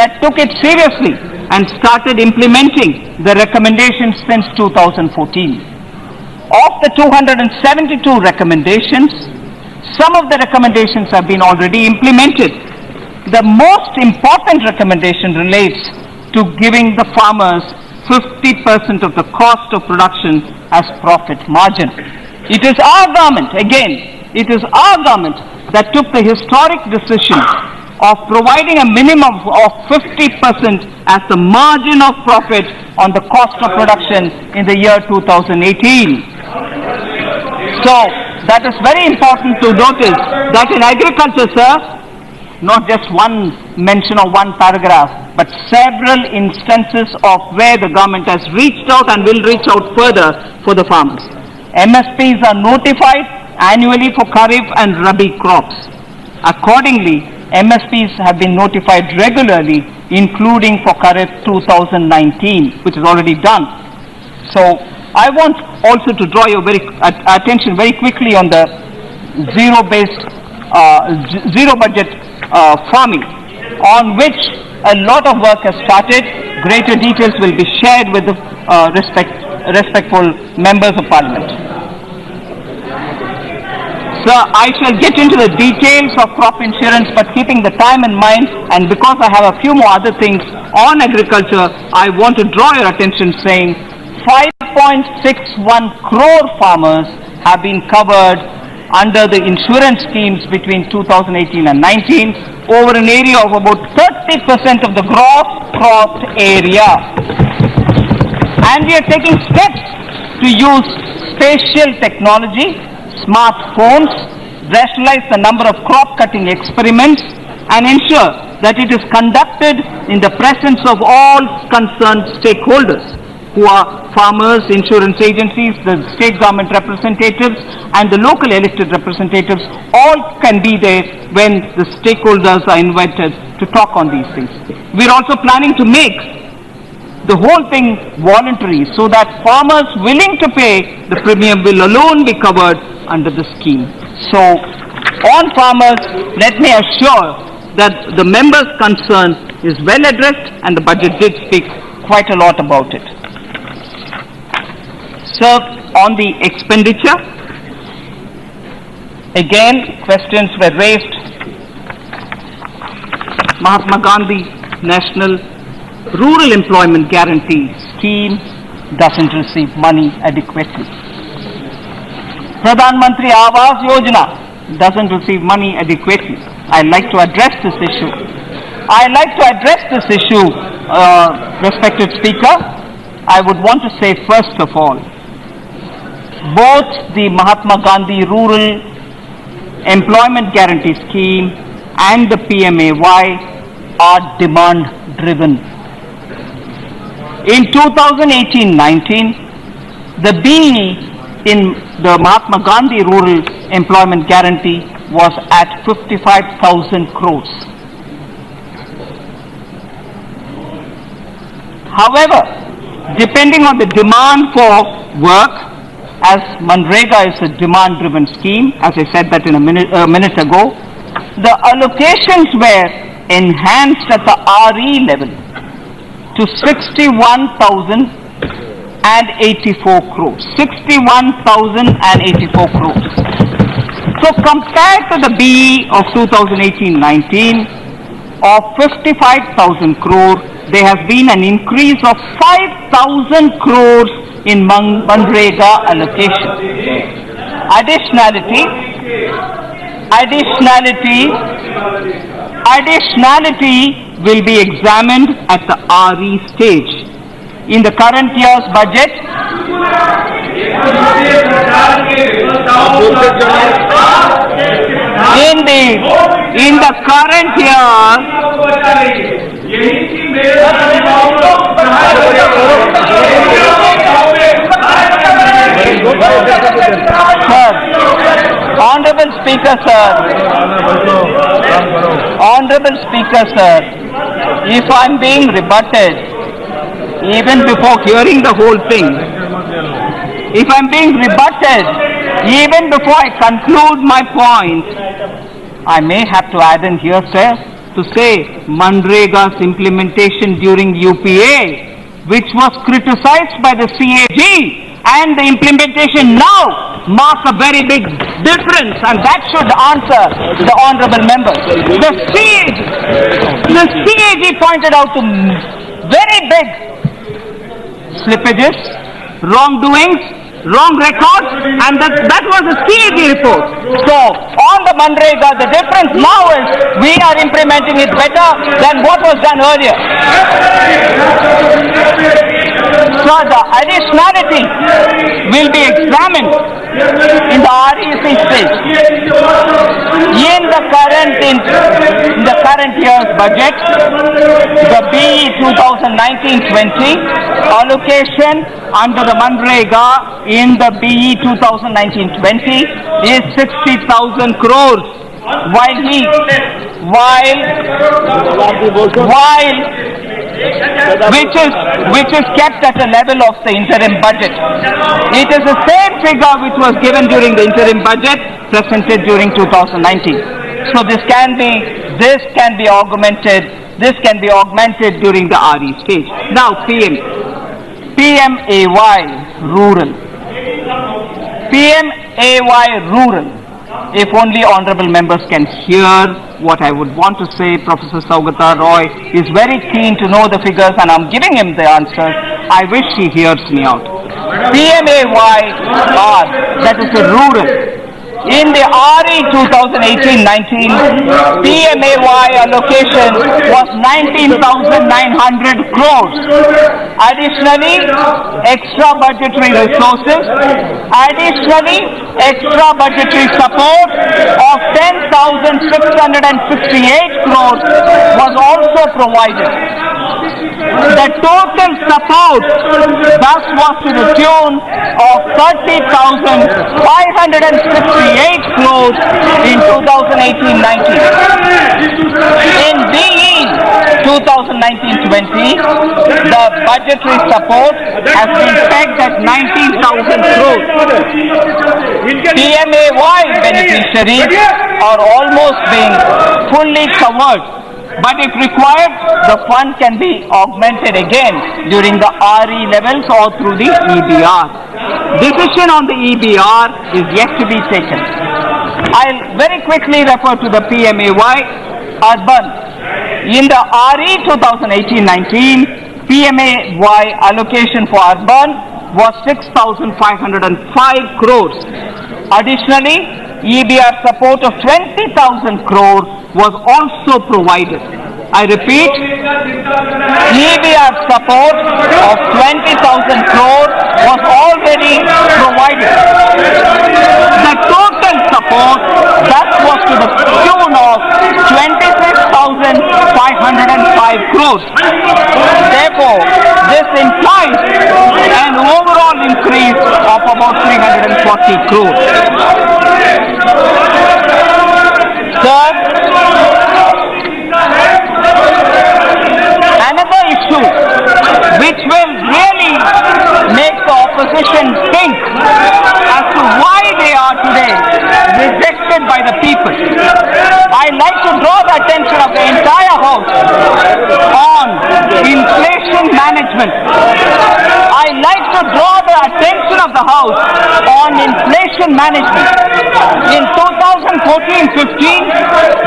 that took it seriously and started implementing the recommendations since 2014. Of the 272 recommendations, some of the recommendations have been already implemented. The most important recommendation relates to giving the farmers 50% of the cost of production as profit margin. It is our government, again, it is our government that took the historic decision of providing a minimum of 50% as the margin of profit on the cost of production in the year 2018. So, that is very important to notice that in agriculture, sir, not just one mention or one paragraph, but several instances of where the government has reached out and will reach out further for the farmers. MSPs are notified annually for Kharif and Rabi crops. Accordingly, MSPs have been notified regularly, including for Kharif 2019, which is already done. So, I want also to draw your very attention very quickly on the zero-based, uh, zero budget uh, farming, on which a lot of work has started. Greater details will be shared with the uh, respect, respectful members of parliament. Sir, I shall get into the details of crop insurance, but keeping the time in mind, and because I have a few more other things on agriculture, I want to draw your attention saying 5.61 crore farmers have been covered under the insurance schemes between 2018 and 19 over an area of about 30% of the gross cropped area. And we are taking steps to use spatial technology, smartphones, rationalize the number of crop cutting experiments, and ensure that it is conducted in the presence of all concerned stakeholders who are farmers, insurance agencies, the state government representatives, and the local elected representatives. All can be there when the stakeholders are invited to talk on these things. We're also planning to make the whole thing voluntary so that farmers willing to pay the premium will alone be covered under the scheme. So, on farmers, let me assure that the members' concern is well addressed and the budget did speak quite a lot about it. So, on the expenditure, again, questions were raised. Mahatma Gandhi National Rural Employment Guarantee Scheme doesn't receive money adequately. Pradhan Mantri Awas Yojana doesn't receive money adequately. I'd like to address this issue. I'd like to address this issue, uh, respected Speaker. I would want to say first of all, both the Mahatma Gandhi Rural Employment Guarantee Scheme and the PMAY are demand driven. In 2018-19, the BE in the Mahatma Gandhi Rural Employment Guarantee was at 55,000 crores. However, depending on the demand for work, as Manrega is a demand-driven scheme, as I said that in a minute, a minute ago, the allocations were enhanced at the RE level to 61,084 crores. 61,084 crores. So compared to the BE of 2018-19 of 55,000 crore, there has been an increase of 5,000 crores in Man- Manrega allocation. Additionality, additionality, additionality will be examined at the RE stage. In the current year's budget, in the, in the current year, Honorable Speaker, sir. Honorable Speaker, sir, if I'm being rebutted, even before hearing the whole thing, if I'm being rebutted, even before I conclude my point, I may have to add in here, sir, to say Manrega's implementation during UPA, which was criticized by the CAG, and the implementation now marks a very big difference, and that should answer the honorable members. The CAG, the CAG pointed out to very big slippages, wrongdoings, wrong records, and that, that was a CAG report. So, on the Manrega, the difference now is we are implementing it better than what was done earlier. So, the additionality will be examined in the REC stage. In the current, in, in the current year's budget, the BE 2019-20 allocation under the Manrega in the BE 2019-20 is 60,000 crores. While he, while, while, which is, which is kept at a level of the interim budget. It is the same figure which was given during the interim budget presented during 2019. So this can be, this can be augmented, this can be augmented during the RE stage. Now PM, PMAY rural. PMAY rural. If only honorable members can hear what I would want to say, Professor Saugata Roy is very keen to know the figures and I'm giving him the answers. I wish he hears me out. PMAY that is a rural. In the RE 2018-19, PMAY allocation was 19,900 crores. Additionally, extra budgetary resources, additionally, extra budgetary support of 10,668 crores was also provided. The total support thus was to the tune of 30,568 crores in 2018-19. In BE 2019-20, the budgetary support has been pegged at 19,000 crores. PMAY beneficiaries are almost being fully covered but if required, the fund can be augmented again during the RE levels or through the EBR. Decision on the EBR is yet to be taken. I'll very quickly refer to the PMAY urban. In the RE 2018-19, PMAY allocation for urban was 6,505 crores. Additionally, EBR support of 20,000 crore was also provided. I repeat, EBR support of 20,000 crore was already provided. The total thus was to the tune of 26,505 crores. Therefore, this implies an overall increase of about 340 crores. Third, another issue which will really make the opposition think as to why they are today rejected by the people. I'd like to draw the attention of the entire House on inflation management. I'd like to draw the attention of the House on inflation management. In 2014-15,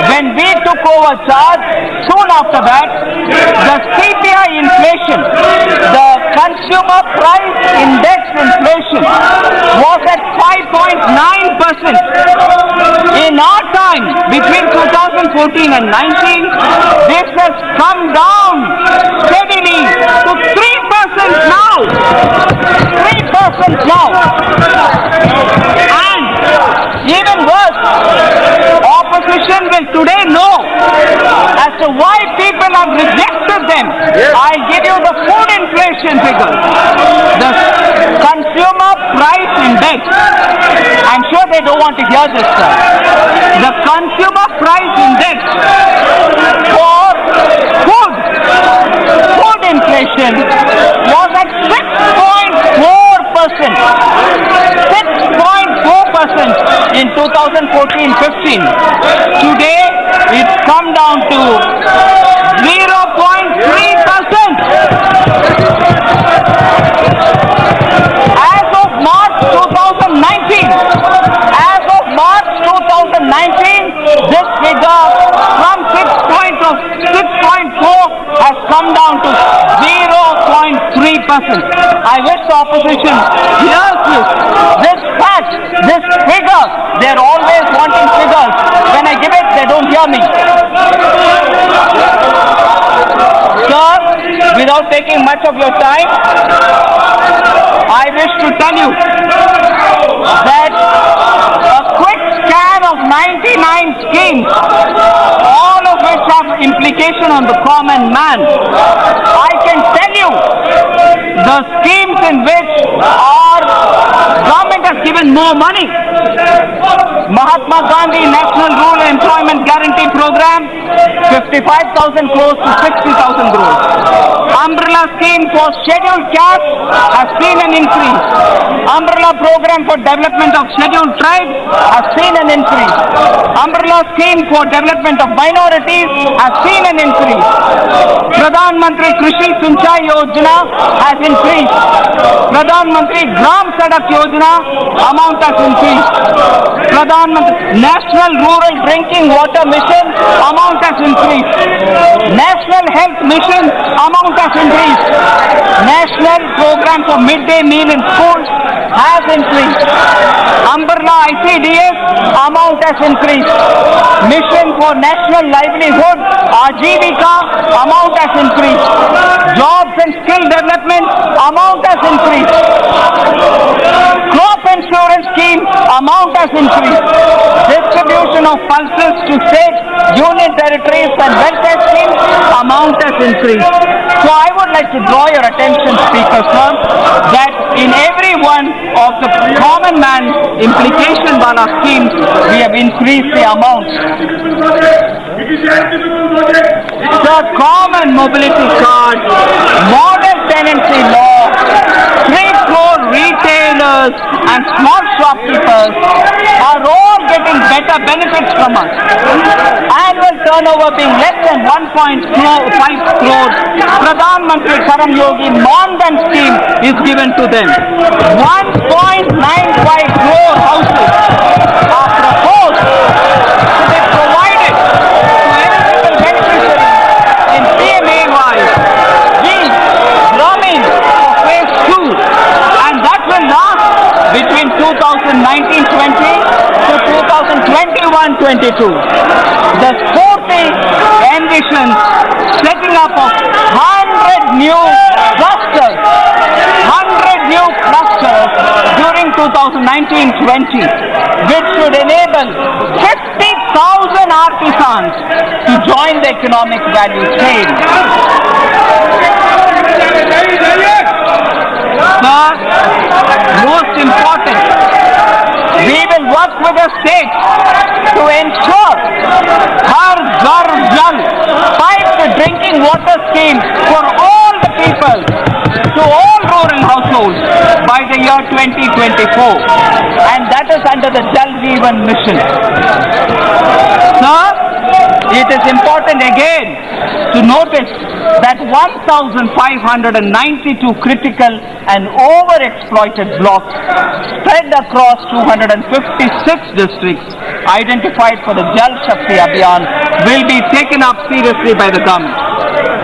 when we took over charge, soon after that, the CPI inflation, the consumer price index inflation, was at 5.9%. In our time, between 2014 and 19, this has come down steadily to 3% now. 3% now. And even worse, opposition will today know as to why people have rejected them. I'll give you the food inflation figure. The consumer price index. I'm sure they don't want to hear this, sir. The consumer price index for food, food inflation was at 6.4%. 6.4% in 2014-15. Today, it's come down to 0.3%. As of March 2019, as of March 2019, this figure from 6.4 has come down to 0.3%. I wish the opposition hears this. This fact, this figure, they're always wanting figures. When I give it, they don't hear me. Sir, without taking much of your time, I wish to tell you that a quick scan of 99 schemes, all of which have implication on the common man, I can tell you the schemes in which our government has given more money. Mahatma Gandhi National Rural Employment Guarantee Program, 55,000 crores to 60,000 crores. Umbrella scheme for scheduled castes has seen an increase. Umbrella program for development of scheduled tribes has seen an increase. Umbrella scheme for development of minorities has seen an increase. Pradhan Mantri Krishi Sinchai Yojana has increased. Pradhan Mantri Gram Sadak Yojana amount has increased. Pradhan Mantri, National Rural Drinking Water Mission amount has increased. National Health Mission amount has increased. National Program for Midday Meal in Schools has increased. Umbrella ICDS amount has increased. Mission for National Livelihood, Ajivika amount has increased. Jobs and Skill Development amount has increased. Crop insurance scheme amount has increased. Distribution of pulses to states, union territories and welfare schemes amount has increased. So I would like to draw your attention, Speaker Sir, that in every one of the common man implication wala schemes, we have increased the amounts. The common mobility card, model tenancy law, three crore retailers and small shopkeepers are all getting better benefits from us. Annual turnover being less than 1.5 crores, Pradhan Mantri Karam Yogi Maandhan scheme is given to them. 1.95 crore houses 2019-20 to 2021-22. The SFURTI ambition setting up of 100 new clusters, 100 new clusters during 2019-20, which should enable 50,000 artisans to join the economic value chain. Sir, most important, we will work with the states to ensure Har Ghar Jal pipe drinking water scheme for all the people to all rural households by the year 2024 and that is under the Jal Jeevan mission. Sir, it is important again to notice that 1,592 critical and overexploited blocks spread across 256 districts identified for the Jal Shakti Abhiyan will be taken up seriously by the government.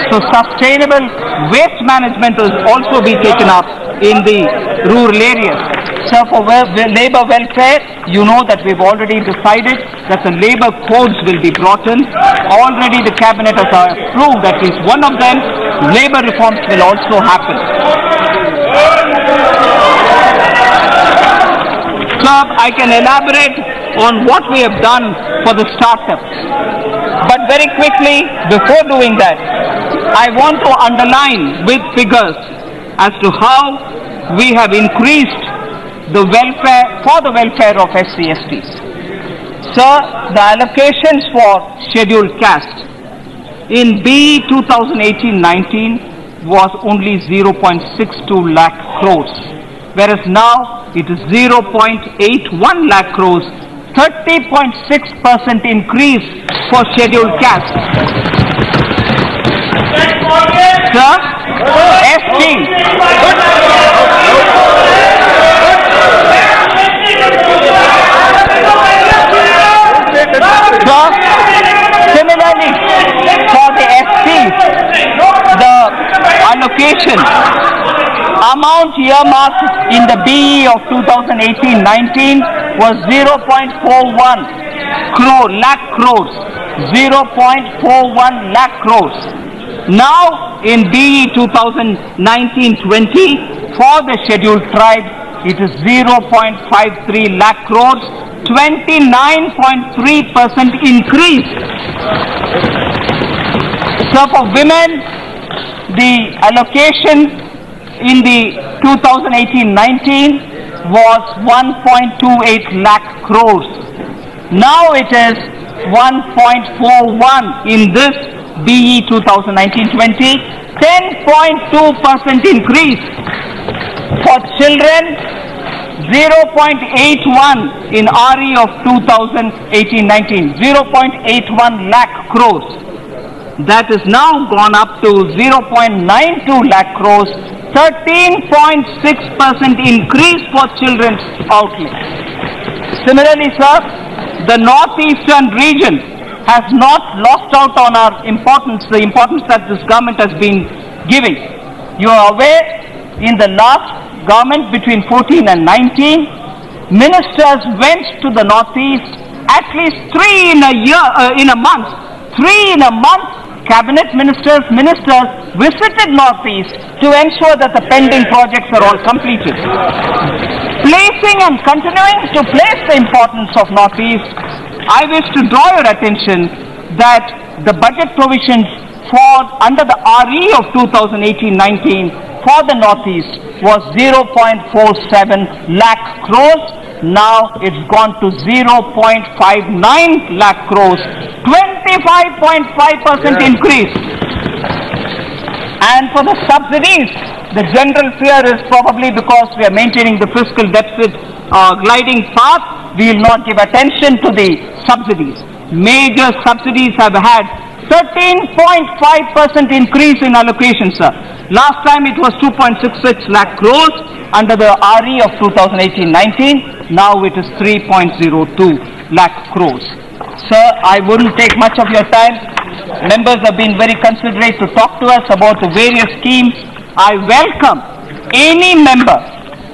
So sustainable waste management will also be taken up in the rural areas. So for labor welfare, you know that we've already decided that the labor codes will be brought in. Already the cabinet has approved at least one of them. Labor reforms will also happen. Sir, I can elaborate on what we have done for the startups. But very quickly, before doing that, I want to underline with figures as to how we have increased the welfare, for the welfare of SCSTs. Sir, the allocations for scheduled caste in B 2018-19 was only 0.62 lakh crores, whereas now it is 0.81 lakh crores, 30.6% increase for scheduled caste. Sir, ST, Sir, similarly, for the STs, the allocation. Amount earmarked in the BE of 2018-19 was 0.41 crore, lakh crores, 0.41 lakh crores. Now, in BE 2019-20, for the scheduled tribe, it is 0.53 lakh crores, 29.3% increase. So for women, the allocation in the 2018-19 was 1.28 lakh crores. Now it is 1.41 in this BE 2019-20, 10.2% increase. For children, 0.81 in RE of 2018-19, 0.81 lakh crores. That is now gone up to 0.92 lakh crores, 13.6% increase for children's outlay. Similarly, sir, the northeastern region has not lost out on our importance, the importance that this government has been giving. You are aware, in the last government between 14 and 19, ministers went to the northeast at least three in a year, uh, in a month. Three in a month, cabinet ministers, ministers visited northeast to ensure that the pending projects are all completed. Placing and continuing to place the importance of northeast, I wish to draw your attention that the budget provisions for under the RE of 2018-19 for the northeast was 0.47 lakh crores. Now it's gone to 0.59 lakh crores, 25.5% increase. And for the subsidies, the general fear is probably because we are maintaining the fiscal deficit uh, gliding path, we will not give attention to the subsidies. Major subsidies have had 13.5% increase in allocation, sir. Last time it was 2.66 lakh crores under the RE of 2018-19. Now it is 3.02 lakh crores. Sir, I wouldn't take much of your time. Members have been very considerate to talk to us about the various schemes. I welcome any member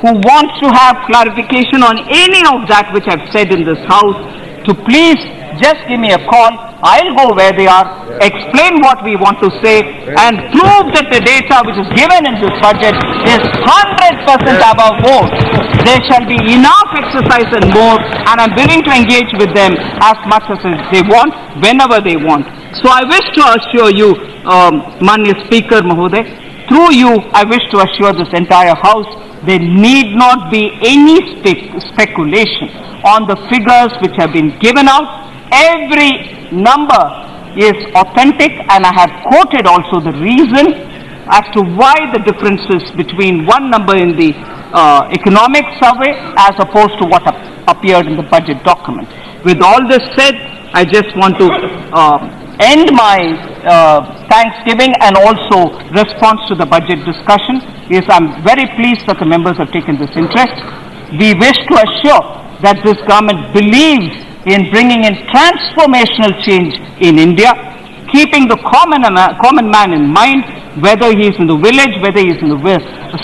who wants to have clarification on any of that which I've said in this house to please just give me a call. I'll go where they are, explain what we want to say, and prove that the data which is given in this budget is 100% above board. There shall be enough exercise and more, and I'm willing to engage with them as much as they want, whenever they want. So I wish to assure you, um, Manya Speaker Mahoday, through you, I wish to assure this entire House, there need not be any spe- speculation on the figures which have been given out. Every number is authentic, and I have quoted also the reason as to why the differences between one number in the uh, economic survey as opposed to what ap- appeared in the budget document. With all this said, I just want to uh, end my uh, thanksgiving and also response to the budget discussion is I'm very pleased that the members have taken this interest. We wish to assure that this government believes in bringing in transformational change in India, keeping the common, common man in mind, whether he is in the village, whether he is in the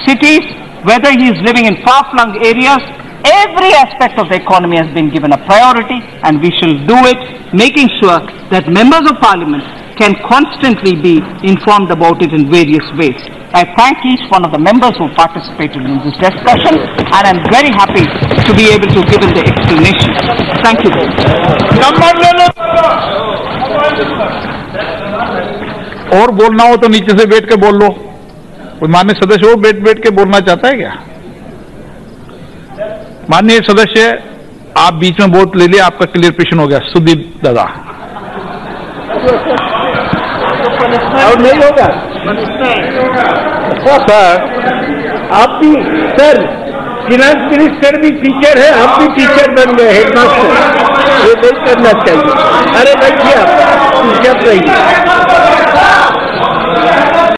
cities, whether he is living in far-flung areas, every aspect of the economy has been given a priority and we shall do it, making sure that members of parliament can constantly be informed about it in various ways. I thank each one of the members who participated in this discussion and I'm very happy to be able to give them the explanation. Thank you. Number ले लो और बोलना हो तो नीचे से बैठ के बोल लो कोई मान्य सदस्य वो बैठ बैठ के बोलना चाहता है क्या? माननीय सदस्य आप बीच में वोट ले लिया आपका क्लियर पेशन हो गया सुदीप दादा। और नहीं होगा? सर। आप भी सर फिनांस मिनिस्टर भी टीचर है हम भी टीचर बन गए हेडमास्टर ये नहीं करना चाहिए। अरे बैठिए आप चुपचाप रहिए।